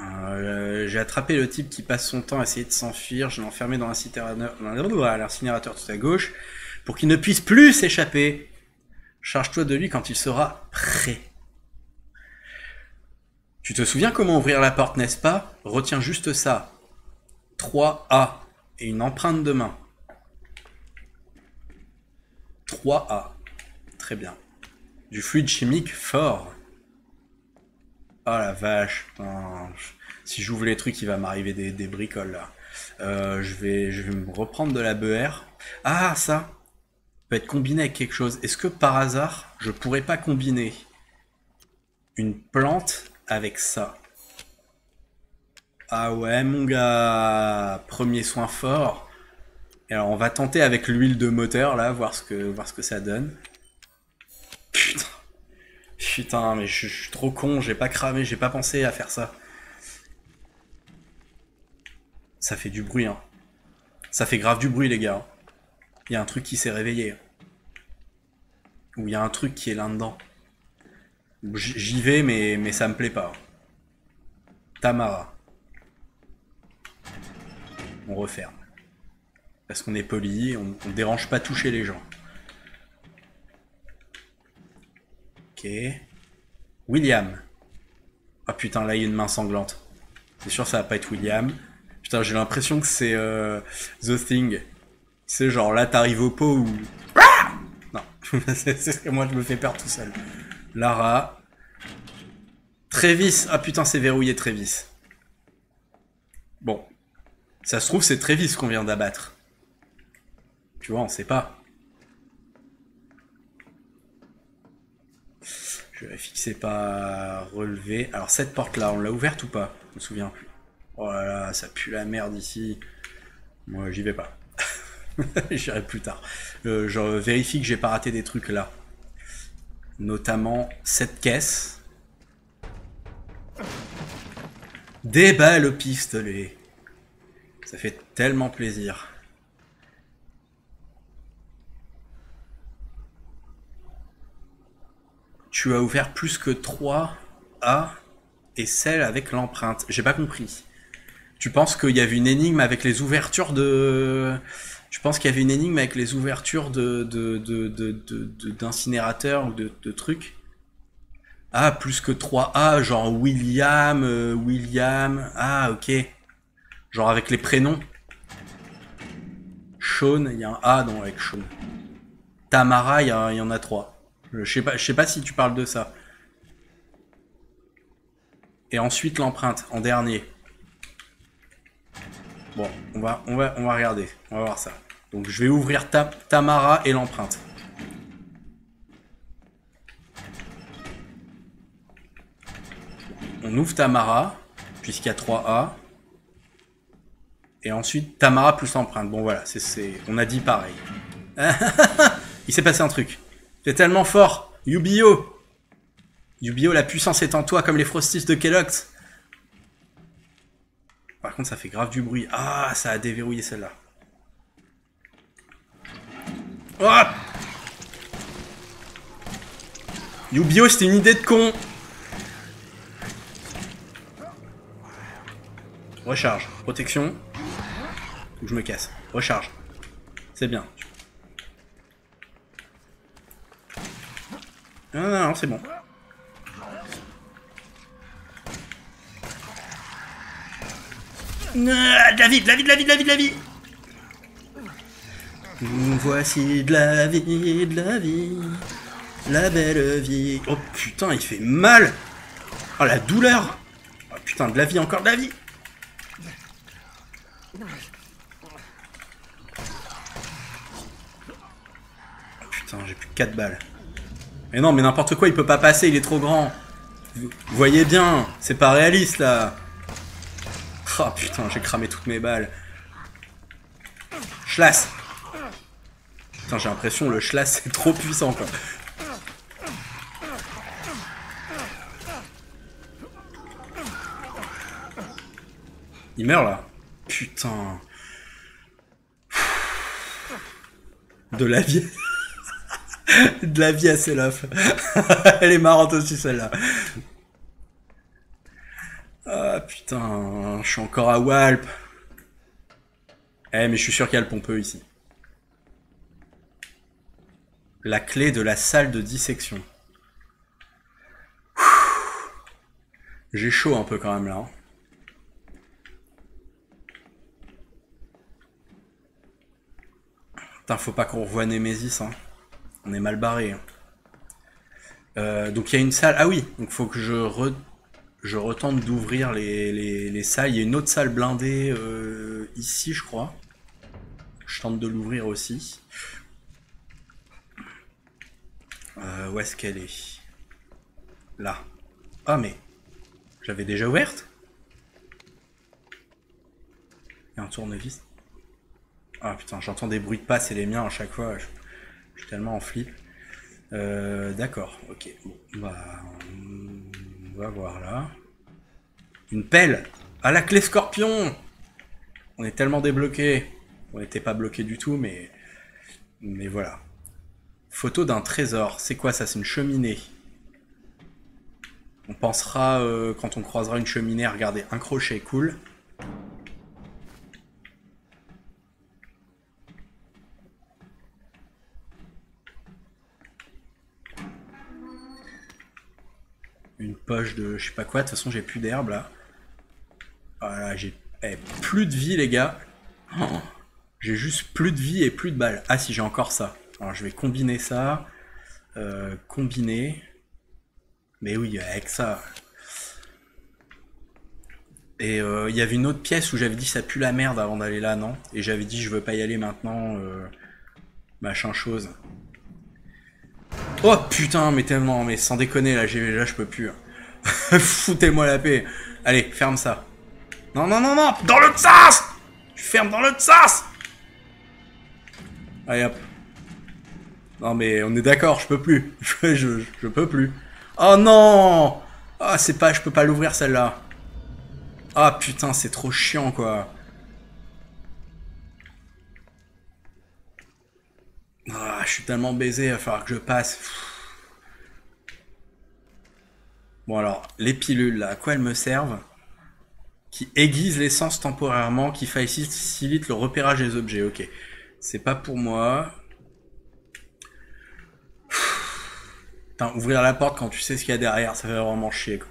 Euh, j'ai attrapé le type qui passe son temps à essayer de s'enfuir. Je l'ai enfermé dans l'incinérateur dans l'incinérateur tout à gauche pour qu'il ne puisse plus s'échapper. Charge-toi de lui quand il sera prêt. Tu te souviens comment ouvrir la porte, n'est-ce pas? Retiens juste ça. 3A et une empreinte de main. 3A. Très bien. Du fluide chimique fort. Oh la vache. Si j'ouvre les trucs, il va m'arriver des, des bricoles là. Euh, je, vais, je vais me reprendre de la BR. Ah, ça peut être combiné avec quelque chose. Est-ce que par hasard, je pourrais pas combiner une plante avec ça? Ah ouais, mon gars. Premier soin fort. Et alors, on va tenter avec l'huile de moteur là, voir ce que, voir ce que ça donne. Putain. Putain, mais je, suis trop con, j'ai pas cramé, j'ai pas pensé à faire ça. Ça fait du bruit, hein. Ça fait grave du bruit, les gars. Il y a un truc qui s'est réveillé. Ou il y a un truc qui est là-dedans. J'y vais, mais, ça me plaît pas. Tamara. On referme. Parce qu'on est poli, on, on dérange pas toucher les gens. William. Ah putain, là il y a une main sanglante. C'est sûr ça va pas être William. Putain, j'ai l'impression que c'est euh, The Thing. C'est genre là t'arrives au pot ou... Ah non, c'est c'est ce que moi je me fais peur tout seul. Lara. Trévis. Ah putain, c'est verrouillé Trévis. Bon. Ça se trouve c'est Trévis qu'on vient d'abattre. Tu vois, on sait pas. Je vérifie que c'est pas relevé. Alors cette porte là, on l'a ouverte ou pas? Je me souviens plus. Oh là là, ça pue la merde ici. Moi j'y vais pas. J'irai plus tard. Euh, je vérifie que j'ai pas raté des trucs là. Notamment cette caisse. Des balles au pistolet. Ça fait tellement plaisir. Tu as ouvert plus que 3 A et celle avec l'empreinte. J'ai pas compris. Tu penses qu'il y avait une énigme avec les ouvertures de... Tu penses qu'il y avait une énigme avec les ouvertures de, d'incinérateurs ou de, trucs? Ah, plus que 3A, genre William, euh, William... Ah, ok. Genre avec les prénoms Sean, il y a un A dans avec Sean. Tamara, il y, y en a trois. Je sais pas, je si tu parles de ça. Et ensuite l'empreinte en dernier. Bon, on va, on va, on va regarder, on va voir ça. Donc je vais ouvrir Ta- Tamara et l'empreinte. On ouvre Tamara, puisqu'il y a 3A. Et ensuite Tamara plus l'empreinte. Bon voilà, c'est, on a dit pareil. Il s'est passé un truc. T'es tellement fort, Yubio. Yubio, la puissance est en toi comme les Frosties de Kellogg's. Par contre, ça fait grave du bruit. Ah, ça a déverrouillé celle-là. Yubio, c'était une idée de con. Recharge. Protection. Ou je me casse. Recharge. C'est bien. Non, non, non, c'est bon. Ah, de la vie, de la vie, de la vie, de la vie, de la vie Voici de la vie, de la vie, la belle vie. Oh putain, il fait mal Oh la douleur Oh putain, de la vie, encore de la vie Putain, j'ai plus que 4 balles. Mais non, mais n'importe quoi, il peut pas passer, il est trop grand. Vous voyez bien, c'est pas réaliste là. Oh putain, j'ai cramé toutes mes balles. Schlass Putain, j'ai l'impression le Schlass c'est trop puissant quoi. Il meurt là. Putain. De la vie. De la vie à Selof. Elle est marrante aussi celle-là. Ah putain, je suis encore à Walp. Eh mais je suis sûr qu'il y a le pompeux ici. La clé de la salle de dissection. J'ai chaud un peu quand même là. hein. Putain, faut pas qu'on revoie Nemesis. Hein. On est mal barré. hein. Euh, donc il y a une salle. Ah oui, donc faut que je re- je retente d'ouvrir les, les, les salles. Il y a une autre salle blindée euh, ici, je crois. Je tente de l'ouvrir aussi. Euh, où est-ce qu'elle est? Là. Ah mais j'avais déjà ouverte? Il y a un tournevis. Ah putain, j'entends des bruits de pas, c'est les miens à chaque fois. Je tellement en flip. Euh, D'accord, ok. On va voir là. Une pelle À la clé scorpion On est tellement débloqué. On n'était pas bloqué du tout, mais... Mais voilà. Photo d'un trésor. C'est quoi ça? C'est une cheminée. On pensera, euh, quand on croisera une cheminée, à regarder un crochet, cool. Une de je sais pas quoi, de toute façon j'ai plus d'herbe là. Voilà, j'ai eh, plus de vie les gars. Oh, j'ai juste plus de vie et plus de balles. Ah si j'ai encore ça. Alors je vais combiner ça. Euh, combiner. Mais oui, avec ça. Et euh, il y avait une autre pièce où j'avais dit ça pue la merde avant d'aller là, non? Et j'avais dit je veux pas y aller maintenant. euh, machin chose. Oh putain, mais tellement, mais sans déconner, là, là je peux plus. Foutez-moi la paix. Allez, ferme ça. Non, non, non, non, dans l'autre sens Tu fermes dans l'autre sens Allez hop. Non mais on est d'accord, je peux plus. Je, peux plus. Oh non Ah c'est pas, je peux pas l'ouvrir celle-là. Ah putain, c'est trop chiant quoi. Ah, je suis tellement baisé, il va falloir que je passe. Bon alors, les pilules là, à quoi elles me servent Qui aiguisent l'essence temporairement, qui facilitent le repérage des objets, ok. C'est pas pour moi. Putain, ouvrir la porte quand tu sais ce qu'il y a derrière, ça fait vraiment chier quoi.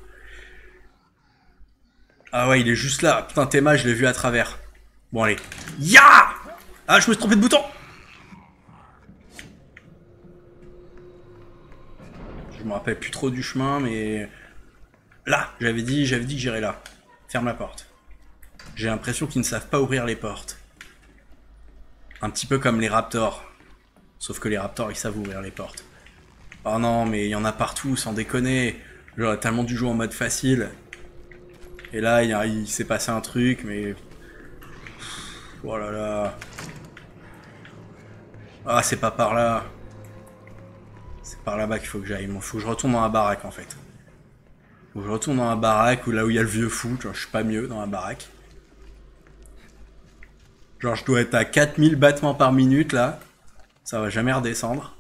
Ah ouais, il est juste là. Putain, Théma, je l'ai vu à travers. Bon allez. Ya Ah, je me suis trompé de bouton Je me rappelle plus trop du chemin, mais... Là J'avais dit, j'avais dit que j'irais là. Ferme la porte. J'ai l'impression qu'ils ne savent pas ouvrir les portes. Un petit peu comme les raptors. Sauf que les raptors, ils savent ouvrir les portes. Oh non, mais il y en a partout, sans déconner. J'aurais tellement dû jouer en mode facile. Et là, il, s'est passé un truc, mais... Oh là là. Ah, c'est pas par là. C'est par là-bas qu'il faut que j'aille. Il faut que je retourne dans la baraque, en fait. Que je retourne dans la baraque, ou là où il y a le vieux fou. Genre, je suis pas mieux dans la baraque. Genre, je dois être à 4000 battements par minute, là. Ça va jamais redescendre.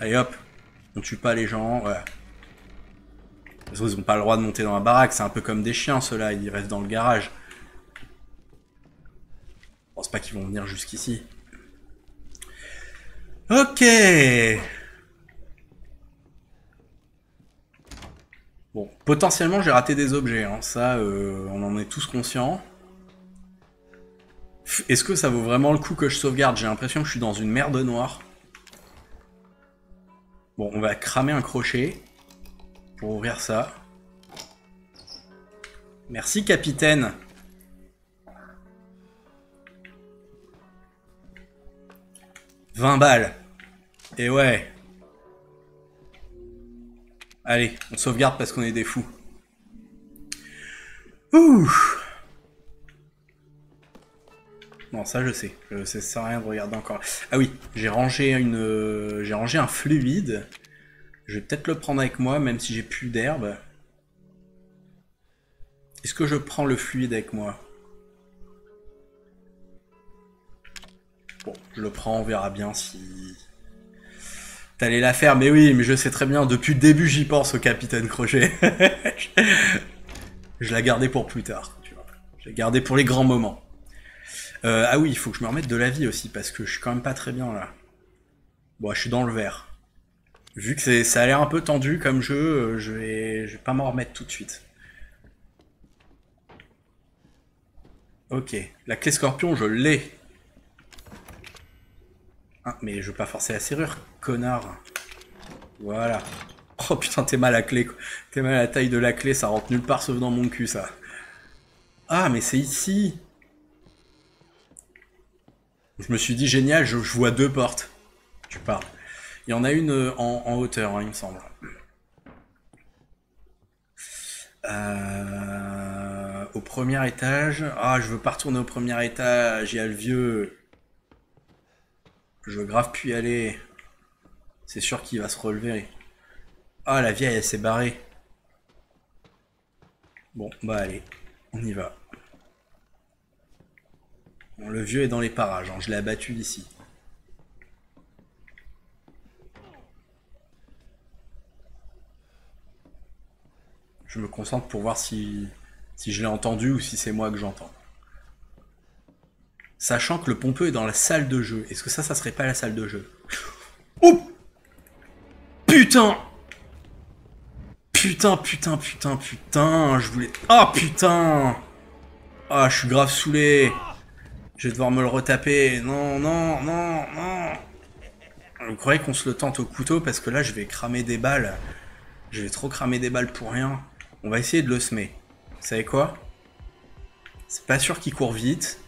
Allez, hop. On tue pas les gens, ouais. De toute façon, ils ont pas le droit de monter dans la baraque. C'est un peu comme des chiens, ceux-là. Ils restent dans le garage. Je pense pas qu'ils vont venir jusqu'ici. Ok. Bon, potentiellement, j'ai raté des objets. hein. Ça, euh, on en est tous conscients. Est-ce que ça vaut vraiment le coup que je sauvegarde? J'ai l'impression que je suis dans une merde noire. Bon, on va cramer un crochet pour ouvrir ça. Merci, capitaine. « 20 balles. Et ouais. Allez, on sauvegarde parce qu'on est des fous. Ouh. Non, ça je sais. Je sais, ça sert rien de regarder encore. Ah oui, j'ai rangé une, euh, j'ai rangé un fluide. Je vais peut-être le prendre avec moi, même si j'ai plus d'herbe. Est-ce que je prends le fluide avec moi? Bon, je le prends, on verra bien si... T'allais la faire, mais oui, mais je sais très bien, depuis le début j'y pense au capitaine Crochet. je la gardais pour plus tard, tu vois. Je l'ai gardé pour les grands moments. Euh, ah oui, il faut que je me remette de la vie aussi, parce que je suis quand même pas très bien là. Bon, je suis dans le vert. Vu que ça a l'air un peu tendu comme jeu, euh, je je vais pas m'en remettre tout de suite. Ok, la clé scorpion, je l'ai. Ah, mais je veux pas forcer la serrure, connard. Voilà. Oh putain, t'es mal à clé. quoi. T'es mal à la taille de la clé, ça rentre nulle part sauf dans mon cul, ça. Ah, mais c'est ici. Je me suis dit, génial, je, vois deux portes. Tu parles. Il y en a une euh, en, en hauteur, hein, il me semble. Euh, au premier étage. Ah, je veux pas retourner au premier étage. Il y a le vieux. Je veux grave y aller. C'est sûr qu'il va se relever. Ah, la vieille, elle s'est barrée. Bon, bah allez, on y va. Le vieux est dans les parages, hein, je l'ai abattu d'ici. Je me concentre pour voir si, si je l'ai entendu ou si c'est moi que j'entends. Sachant que le pompeux est dans la salle de jeu. Est-ce que ça, ça serait pas la salle de jeu Oh Putain Putain, putain, putain, putain, je voulais... Ah putain Ah, je suis grave saoulé. Je vais devoir me le retaper. Non, non, non, non. Vous croyez qu'on se le tente au couteau parce que là, je vais cramer des balles. Je vais trop cramer des balles pour rien. On va essayer de le semer. Vous savez quoi? C'est pas sûr qu'il court vite.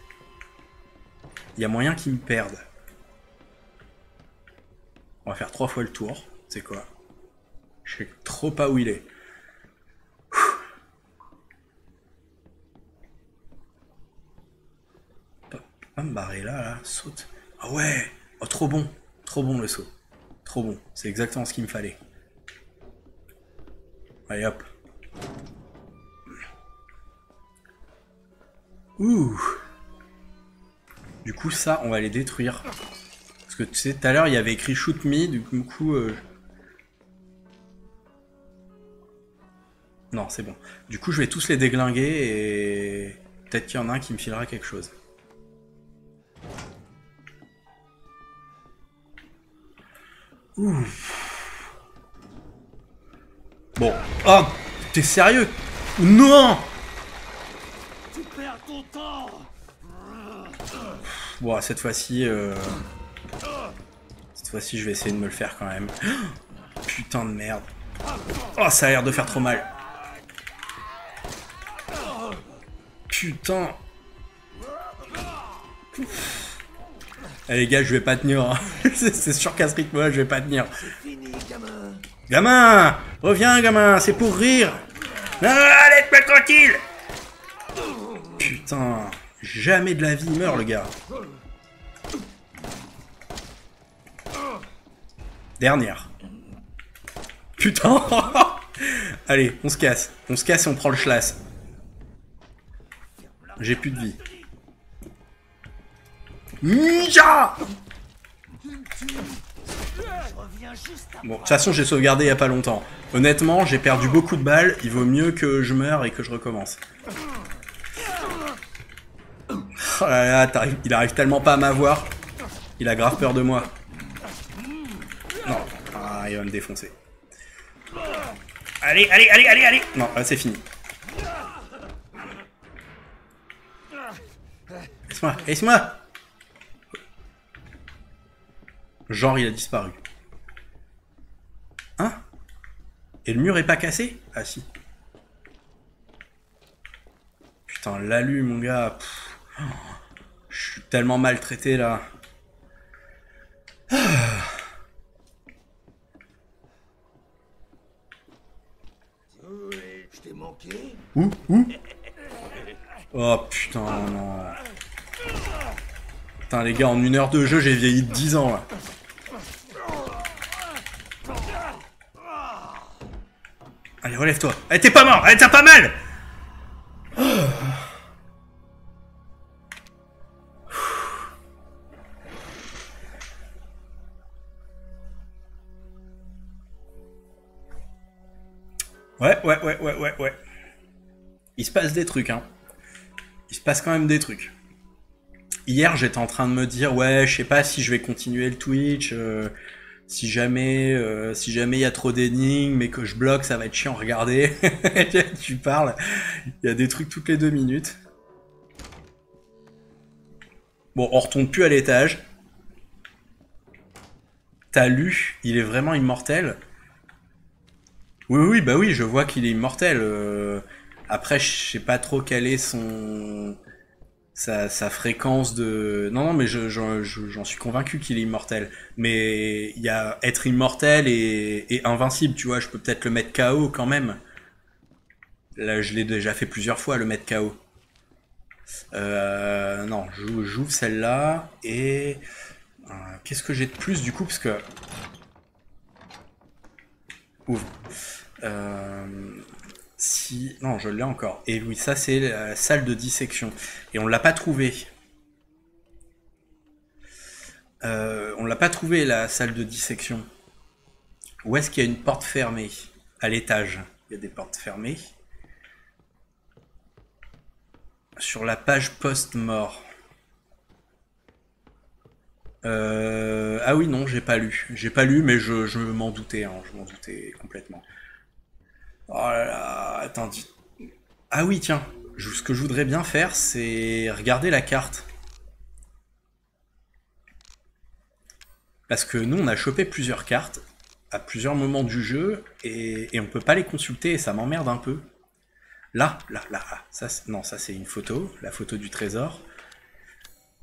Il y a moyen qu'il me perde. On va faire trois fois le tour. C'est quoi? Je sais trop pas où il est. Pas, me barrer là, là, saute. Ah ouais Oh trop bon Trop bon le saut. Trop bon. C'est exactement ce qu'il me fallait. Allez hop. Ouh Du coup ça, on va les détruire. Parce que tu sais, tout à l'heure il y avait écrit shoot me, du coup... euh, Non, c'est bon. Du coup, je vais tous les déglinguer et peut-être qu'il y en a un qui me filera quelque chose. Ouh. Bon. Oh, t'es sérieux? Non Tu perds ton temps bon, cette fois-ci... euh, Cette fois-ci, je vais essayer de me le faire quand même. Putain de merde. Oh, ça a l'air de faire trop mal. Putain. Allez, gars, je vais pas tenir. hein. c'est sûr qu'à ce je vais pas tenir. Gamin. Reviens, gamin, c'est pour rire te mettre tranquille Putain, jamais de la vie meurt, le gars. Dernière. Putain Allez, on se casse. On se casse et on prend le schlass. J'ai plus de vie. Ninja Bon, de toute façon, j'ai sauvegardé il y a pas longtemps. Honnêtement, j'ai perdu beaucoup de balles. Il vaut mieux que je meure et que je recommence. Oh là là, il arrive tellement pas à m'avoir. Il a grave peur de moi. Non. Ah, il va me défoncer. Allez, allez, allez, allez, allez Non, c'est fini. Laisse-moi, laisse-moi Genre, il a disparu. Hein? Et le mur est pas cassé? Ah si. Putain, l'alu, mon gars. Oh, Je suis tellement maltraité là. Je t'ai manqué Où? Où? Oh putain, non. Putain, les gars, en une heure de jeu, j'ai vieilli de 10 ans là. Allez, relève-toi. Allez, t'es pas mort Allez, t'as pas mal Ouais, ouais, ouais, ouais, ouais, ouais. Il se passe des trucs, hein. Il se passe quand même des trucs. Hier, j'étais en train de me dire, ouais, je sais pas si je vais continuer le Twitch, euh, si jamais, euh, si jamais il y a trop d'énigmes, mais que je bloque, ça va être chiant. Regardez, tu parles, il y a des trucs toutes les deux minutes. Bon, on retourne plus à l'étage. T'as lu, il est vraiment immortel. Oui, oui, bah oui, je vois qu'il est immortel. euh, Après, je sais pas trop quelle est son sa, fréquence de. Non, non, mais je- je- je- j'en suis convaincu qu'il est immortel. Mais il y a être immortel et, invincible, tu vois. Je peux peut-être le mettre KO quand même. Là, je l'ai déjà fait plusieurs fois, le mettre KO. Euh, non, j'ou- j'ouvre celle-là et euh, qu'est-ce que j'ai de plus du coup parce que ouvre. Euh, si non, je l'ai encore. Et oui, ça c'est la salle de dissection et on l'a pas trouvé. Euh, on l'a pas trouvé la salle de dissection. Où est-ce qu'il y a une porte fermée? À l'étage, il y a des portes fermées. Sur la page post-mort. Euh, Ah oui, non, j'ai pas lu. J'ai pas lu, mais je, je m'en doutais, hein, je m'en doutais complètement. Oh là là, attends. Ah oui, tiens. Ce que je voudrais bien faire, c'est regarder la carte. Parce que nous, on a chopé plusieurs cartes à plusieurs moments du jeu et, on peut pas les consulter et ça m'emmerde un peu. Là, là, là, là. C'est- non, ça c'est une photo, la photo du trésor.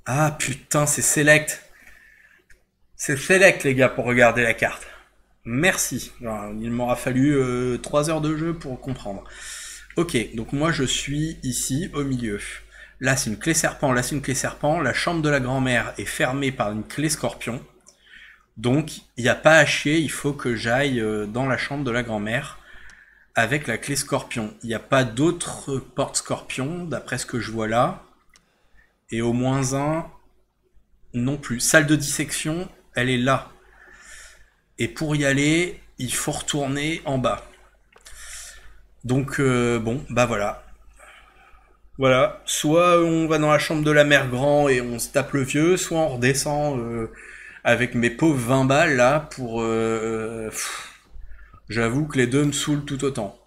Ah putain, c'est select. C'est select les gars pour regarder la carte. Merci. Il m'aura fallu euh, 3 heures de jeu pour comprendre. Ok, donc moi je suis ici au milieu. Là c'est une clé serpent, là c'est une clé serpent. La chambre de la grand-mère est fermée par une clé scorpion. Donc il n'y a pas à chier, il faut que j'aille euh, dans la chambre de la grand-mère avec la clé scorpion. Il n'y a pas d'autres portes scorpion d'après ce que je vois là. Et au moins un non plus. Salle de dissection, elle est là. Et pour y aller, il faut retourner en bas. Donc euh, bon, bah voilà. Voilà, soit on va dans la chambre de la mère grand et on se tape le vieux, soit on redescend euh, avec mes pauvres 20 balles là pour... euh, J'avoue que les deux me saoulent tout autant.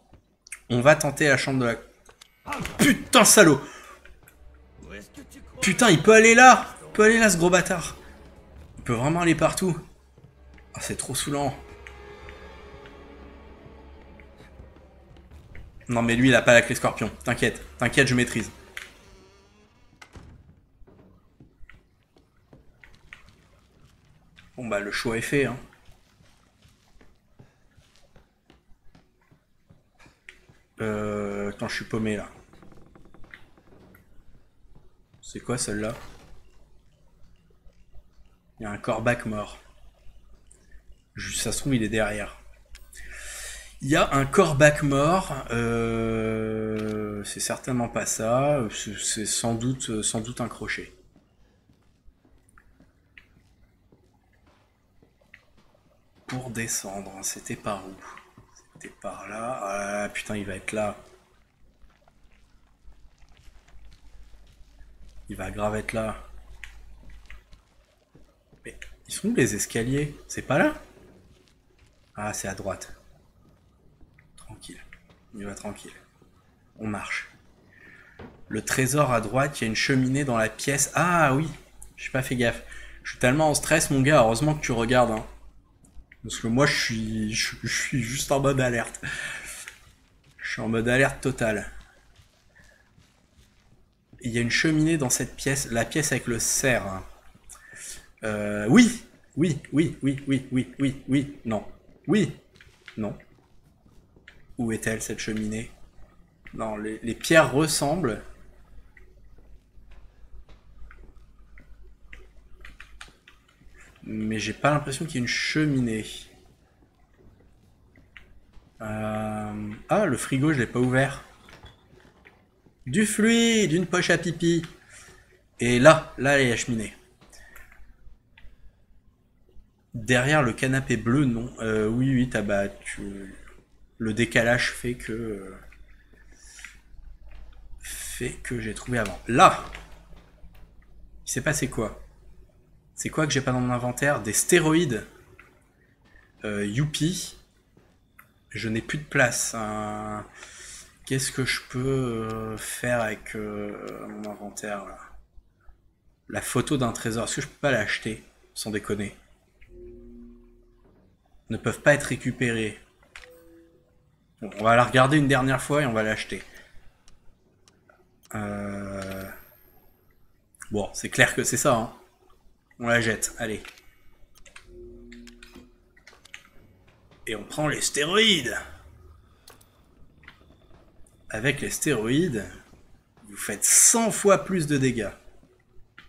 On va tenter la chambre de la... Putain salaud Putain, il peut aller là Il peut aller là, ce gros bâtard. Il peut vraiment aller partout. Ah, c'est trop saoulant. Non, mais lui, il a pas la clé scorpion. T'inquiète, t'inquiète, je maîtrise. Bon, bah, le choix est fait, hein. Euh... Je suis paumé, là. C'est quoi, celle-là? Il y a un corbac mort. Ça se trouve, il est derrière. Il y a un corbac mort. Euh... C'est certainement pas ça. C'est- sans doute, un crochet. Pour descendre, c'était par où? C'était par là. Ah putain, il va être là. Il va grave être là. Mais ils sont où les escaliers? C'est pas là? Ah, c'est à droite. Tranquille. Y va tranquille. On marche. Le trésor à droite, il y a une cheminée dans la pièce. Ah oui, j'ai pas fait gaffe. Je suis tellement en stress, mon gars. Heureusement que tu regardes. hein. Parce que moi, je suis, je, je suis juste en mode alerte. Je suis en mode alerte totale. Il y a une cheminée dans cette pièce, la pièce avec le cerf. hein. Euh, oui, oui, oui, oui, oui, oui, oui, oui, non, oui, non. Où est-elle cette cheminée? Non, les, pierres ressemblent. Mais j'ai pas l'impression qu'il y ait une cheminée. Euh, Ah, le frigo, je l'ai pas ouvert. Du fluide, une poche à pipi. Et là, là, il y a la cheminée. Derrière le canapé bleu, non. Euh, oui, oui, t'as bah, tu... Le décalage fait que... Fait que j'ai trouvé avant. Là Il s'est passé quoi? C'est quoi que j'ai pas dans mon inventaire? Des stéroïdes. Euh, youpi. Je n'ai plus de place. hein. Qu'est-ce que je peux euh, faire avec euh, mon inventaire La photo d'un trésor. Est-ce que je peux pas l'acheter? Sans déconner. Ne peuvent pas être récupérés. On va la regarder une dernière fois et on va l'acheter. Euh... Bon, c'est clair que c'est ça. Hein. On la jette. Allez. Et on prend les stéroïdes. Avec les stéroïdes, vous faites 100 fois plus de dégâts.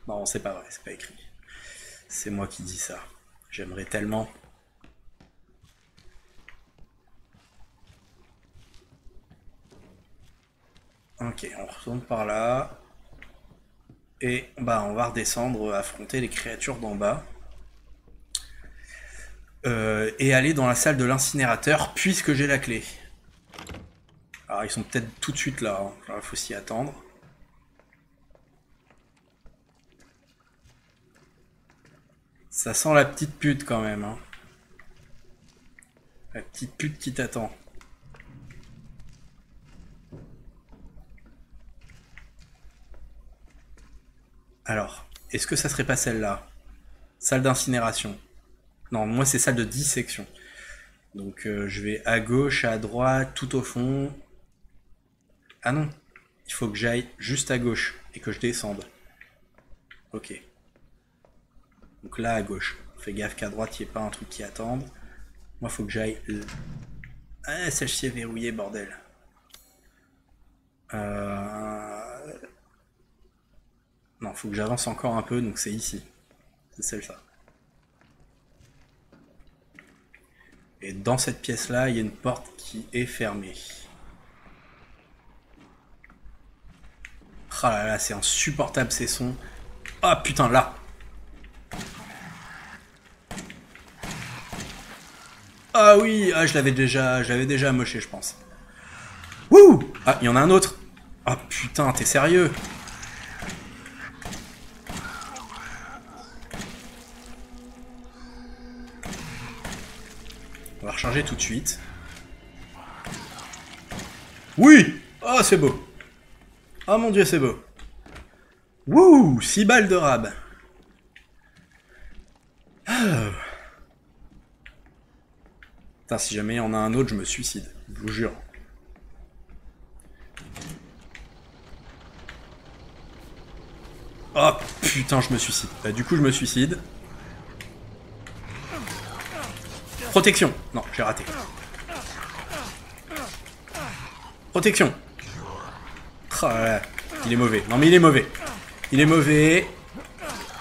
Non, c'est pas vrai, c'est pas écrit. C'est moi qui dis ça. J'aimerais tellement. Ok, on retourne par là. Et bah on va redescendre, affronter les créatures d'en bas. Euh, et aller dans la salle de l'incinérateur puisque j'ai la clé. Alors ils sont peut-être tout de suite là, hein. Il faut s'y attendre. Ça sent la petite pute quand même. Hein. La petite pute qui t'attend. Alors, est-ce que ça serait pas celle-là? Salle d'incinération. Non, moi c'est salle de dissection. Donc euh, je vais à gauche, à droite, tout au fond. Ah non, il faut que j'aille juste à gauche et que je descende. Ok. Donc là à gauche. Fais gaffe qu'à droite il n'y ait pas un truc qui attende. Moi faut que j'aille. Ah, celle-ci est verrouillée, bordel. Euh... Non, faut que j'avance encore un peu, donc c'est ici. C'est celle-là. Et dans cette pièce-là, il y a une porte qui est fermée. Ah là là, c'est insupportable ces sons. Ah putain, là Ah oui, ah, je l'avais déjà, je l'avais déjà amoché, je pense. Wouh Ah, il y en a un autre Ah putain, t'es sérieux? Recharger tout de suite. Oui Oh, c'est beau Oh mon dieu, c'est beau Wouh 6 balles de rab Putain, si jamais il y en a un autre, je me suicide. Je vous jure. Oh putain, je me suicide. Bah, du coup, je me suicide. Protection. Non, j'ai raté. Protection. Là. Il est mauvais. Non mais il est mauvais. Il est mauvais.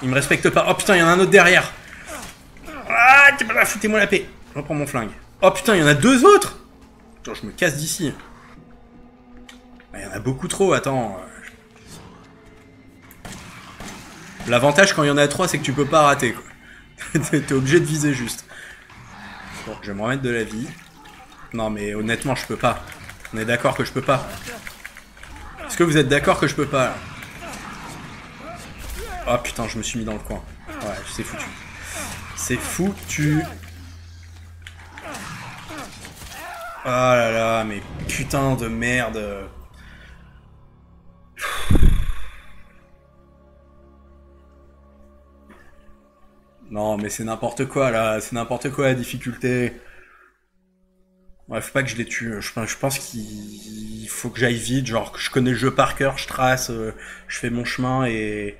Il me respecte pas. Oh putain, il y en a un autre derrière. Ah, foutez-moi la paix. Je reprends mon flingue. Oh putain, il y en a deux autres Attends, je me casse d'ici. Ah, Il y en a beaucoup trop, attends. L'avantage quand il y en a trois, c'est que tu peux pas rater. T'es obligé de viser juste. Bon, je vais me remettre de la vie. Non, mais honnêtement, je peux pas. On est d'accord que je peux pas. Est-ce que vous êtes d'accord que je peux pas Oh putain, je me suis mis dans le coin. Ouais, c'est foutu. C'est foutu. Oh là là, mais putain de merde. Non, mais c'est n'importe quoi là, c'est n'importe quoi la difficulté. Ouais, faut pas que je les tue. Je, pense- qu'il faut que j'aille vite. Genre, je connais le jeu par cœur, je trace, euh, je fais mon chemin et.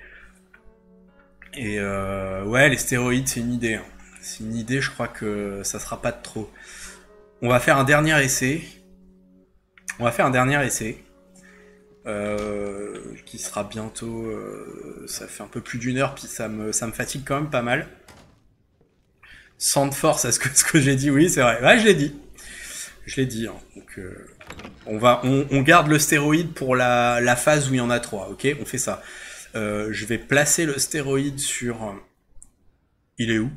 Et euh, ouais, les stéroïdes, c'est une idée. hein. C'est une idée, je crois que ça sera pas de trop. On va faire un dernier essai. On va faire un dernier essai. euh, qui sera bientôt. euh, ça fait un peu plus d'une heure, puis ça me, ça me fatigue quand même pas mal. Sans de force à ce que, ce que j'ai dit, oui, c'est vrai. Ouais, je l'ai dit. Je l'ai dit. hein. Donc, euh, on, va, on, garde le stéroïde pour la, la phase où il y en a trois, ok? On fait ça. Euh, je vais placer le stéroïde sur... Il est où?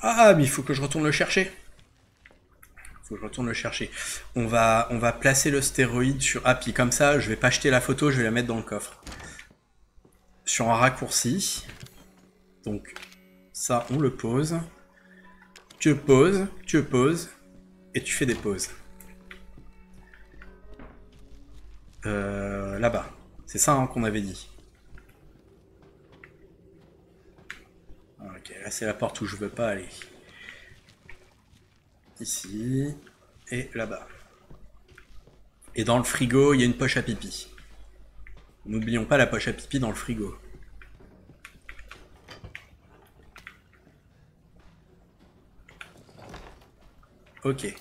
Ah, mais il faut que je retourne le chercher. Faut que je retourne le chercher. On va, on va placer le stéroïde sur... Ah, puis comme ça, je vais pas acheter la photo, je vais la mettre dans le coffre. Sur un raccourci. Donc, ça, on le pose. Tu poses, tu poses, et tu fais des pauses. Euh, Là-bas. C'est ça hein, qu'on avait dit. Ok, là c'est la porte où je veux pas aller. Ici. Et là-bas. Et dans le frigo, il y a une poche à pipi. N'oublions pas la poche à pipi dans le frigo. Ok.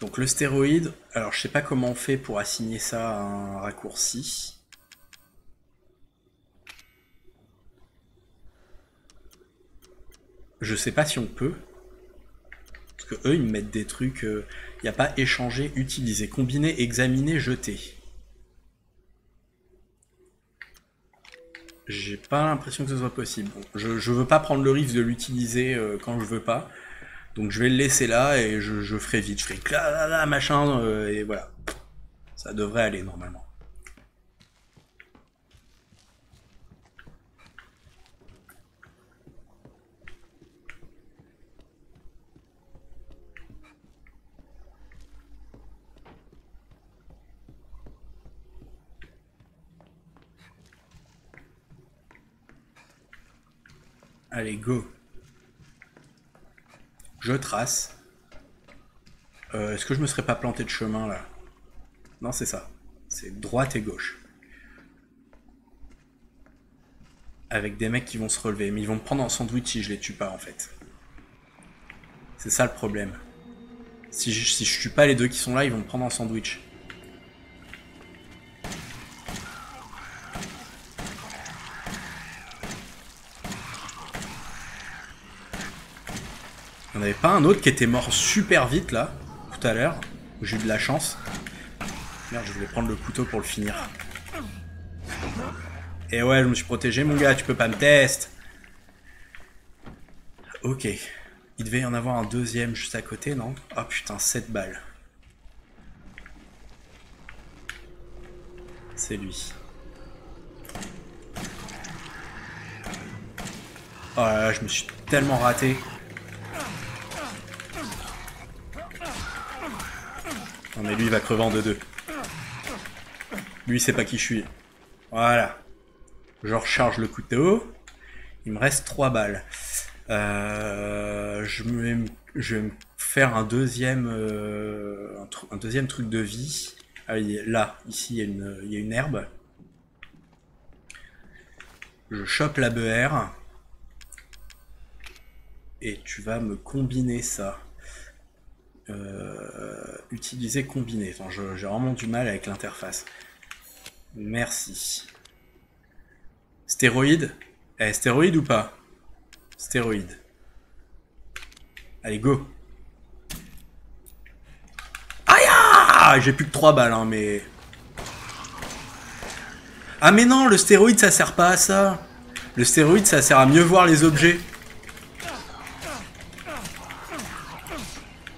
Donc le stéroïde, alors je sais pas comment on fait pour assigner ça à un raccourci. Je sais pas si on peut. Parce que eux, ils me mettent des trucs. Il n'y a pas échanger, utiliser, combiner, examiner, jeter. J'ai pas l'impression que ce soit possible. Je, je veux pas prendre le risque de l'utiliser euh, quand je veux pas. Donc je vais le laisser là et je, ferai vite. Je ferai clac, machin, euh, et voilà. Ça devrait aller normalement. Allez, go. Je trace. Euh, Est-ce que je me serais pas planté de chemin là? Non, c'est ça. C'est droite et gauche. Avec des mecs qui vont se relever. Mais ils vont me prendre en sandwich si je les tue pas en fait. C'est ça le problème. Si je, si je tue pas les deux qui sont là, ils vont me prendre en sandwich. Il n'y avait pas un autre qui était mort super vite là, tout à l'heure, j'ai eu de la chance. Merde, je voulais prendre le couteau pour le finir. Et ouais, je me suis protégé, mon gars, tu peux pas me tester. Ok. Il devait y en avoir un deuxième juste à côté, non? Oh putain, 7 balles. C'est lui. Oh là là, je me suis tellement raté. Lui il va crever en 2-2. Lui il sait pas qui je suis. Voilà. Je recharge le couteau. Il me reste 3 balles. Euh, je, vais me, faire un deuxième, euh, un, deuxième truc de vie. Ah, là, ici, il y, a une, herbe. Je chope la beurre. Et tu vas me combiner ça. Euh, utiliser. Attends, je- j'ai vraiment du mal avec l'interface. Merci. Stéroïde Eh, stéroïde ou pas Stéroïde. Allez, go. Aïe ah J'ai plus que 3 balles, hein, mais... Ah mais non, le stéroïde, ça sert pas à ça. Le stéroïde, ça sert à mieux voir les objets.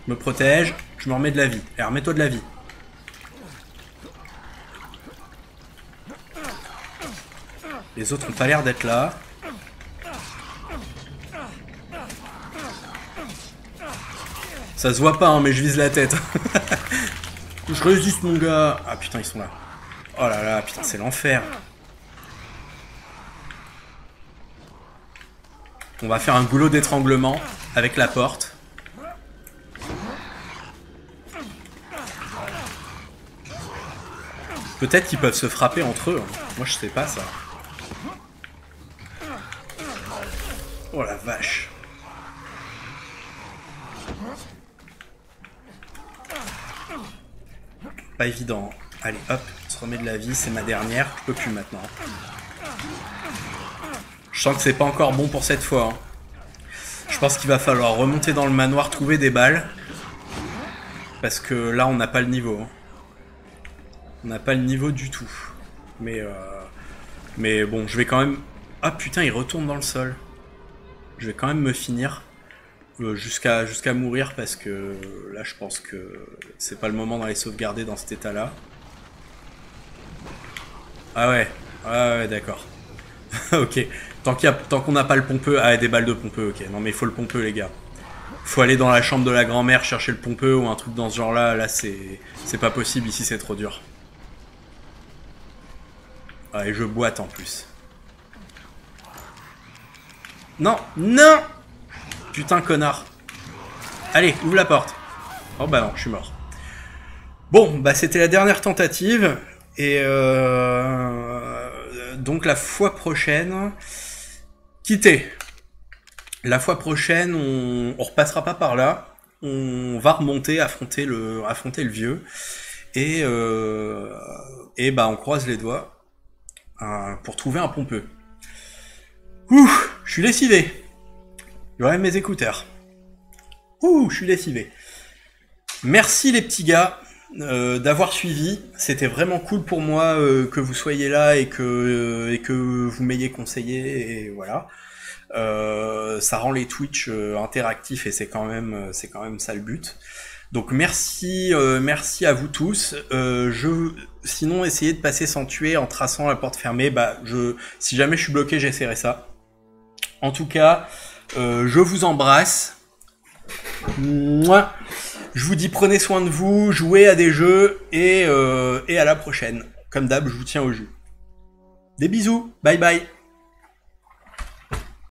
Je me protège, je me remets de la vie. Et remets-toi de la vie. Les autres ont pas l'air d'être là. Ça se voit pas, hein, mais je vise la tête. je résiste, mon gars. Ah putain, ils sont là. Oh là là, putain, c'est l'enfer. On va faire un goulot d'étranglement avec la porte. Peut-être qu'ils peuvent se frapper entre eux. hein. Moi, je sais pas ça. Oh la vache. Pas évident. Allez, hop, on se remet de la vie, c'est ma dernière. Je peux plus maintenant. Je sens que c'est pas encore bon pour cette fois. hein. Je pense qu'il va falloir remonter dans le manoir, trouver des balles. Parce que là, on n'a pas le niveau. hein. On n'a pas le niveau du tout. Mais, euh, mais bon, je vais quand même... Ah putain, il retourne dans le sol. Je vais quand même me finir euh, jusqu'à jusqu'à mourir parce que là, je pense que c'est pas le moment d'aller sauvegarder dans cet état-là. Ah ouais, ah ouais, d'accord. ok. Tant qu'on n'a pas le pompeux, ah des balles de pompeux, ok. Non mais il faut le pompeux les gars. Faut aller dans la chambre de la grand-mère chercher le pompeux ou un truc dans ce genre-là. Là, c'est c'est pas possible. Ici, c'est trop dur. Ah et je boite en plus. Non, non Putain connard. Allez, ouvre la porte. Oh bah non, je suis mort. Bon, bah c'était la dernière tentative. Et euh, donc la fois prochaine, quittez. La fois prochaine, on, repassera pas par là. On va remonter, affronter le, affronter le vieux. Et, euh, et bah on croise les doigts euh, pour trouver un pompeux. Ouh, je suis lessivé. J'aurais mes écouteurs. Ouh, je suis lessivé. Merci les petits gars euh, d'avoir suivi. C'était vraiment cool pour moi euh, que vous soyez là et que vous m'ayez conseillé et voilà. Ça rend les Twitch interactifs et c'est quand même quand même ça le but. Donc merci merci à vous tous. Je sinon essayez de passer sans tuer en traçant la porte fermée. Bah si jamais je suis bloqué j'essaierai ça. En tout cas, euh, je vous embrasse. Mouah. Je vous dis prenez soin de vous, jouez à des jeux et, euh, à la prochaine. Comme d'hab, je vous tiens au jus. Des bisous, bye bye.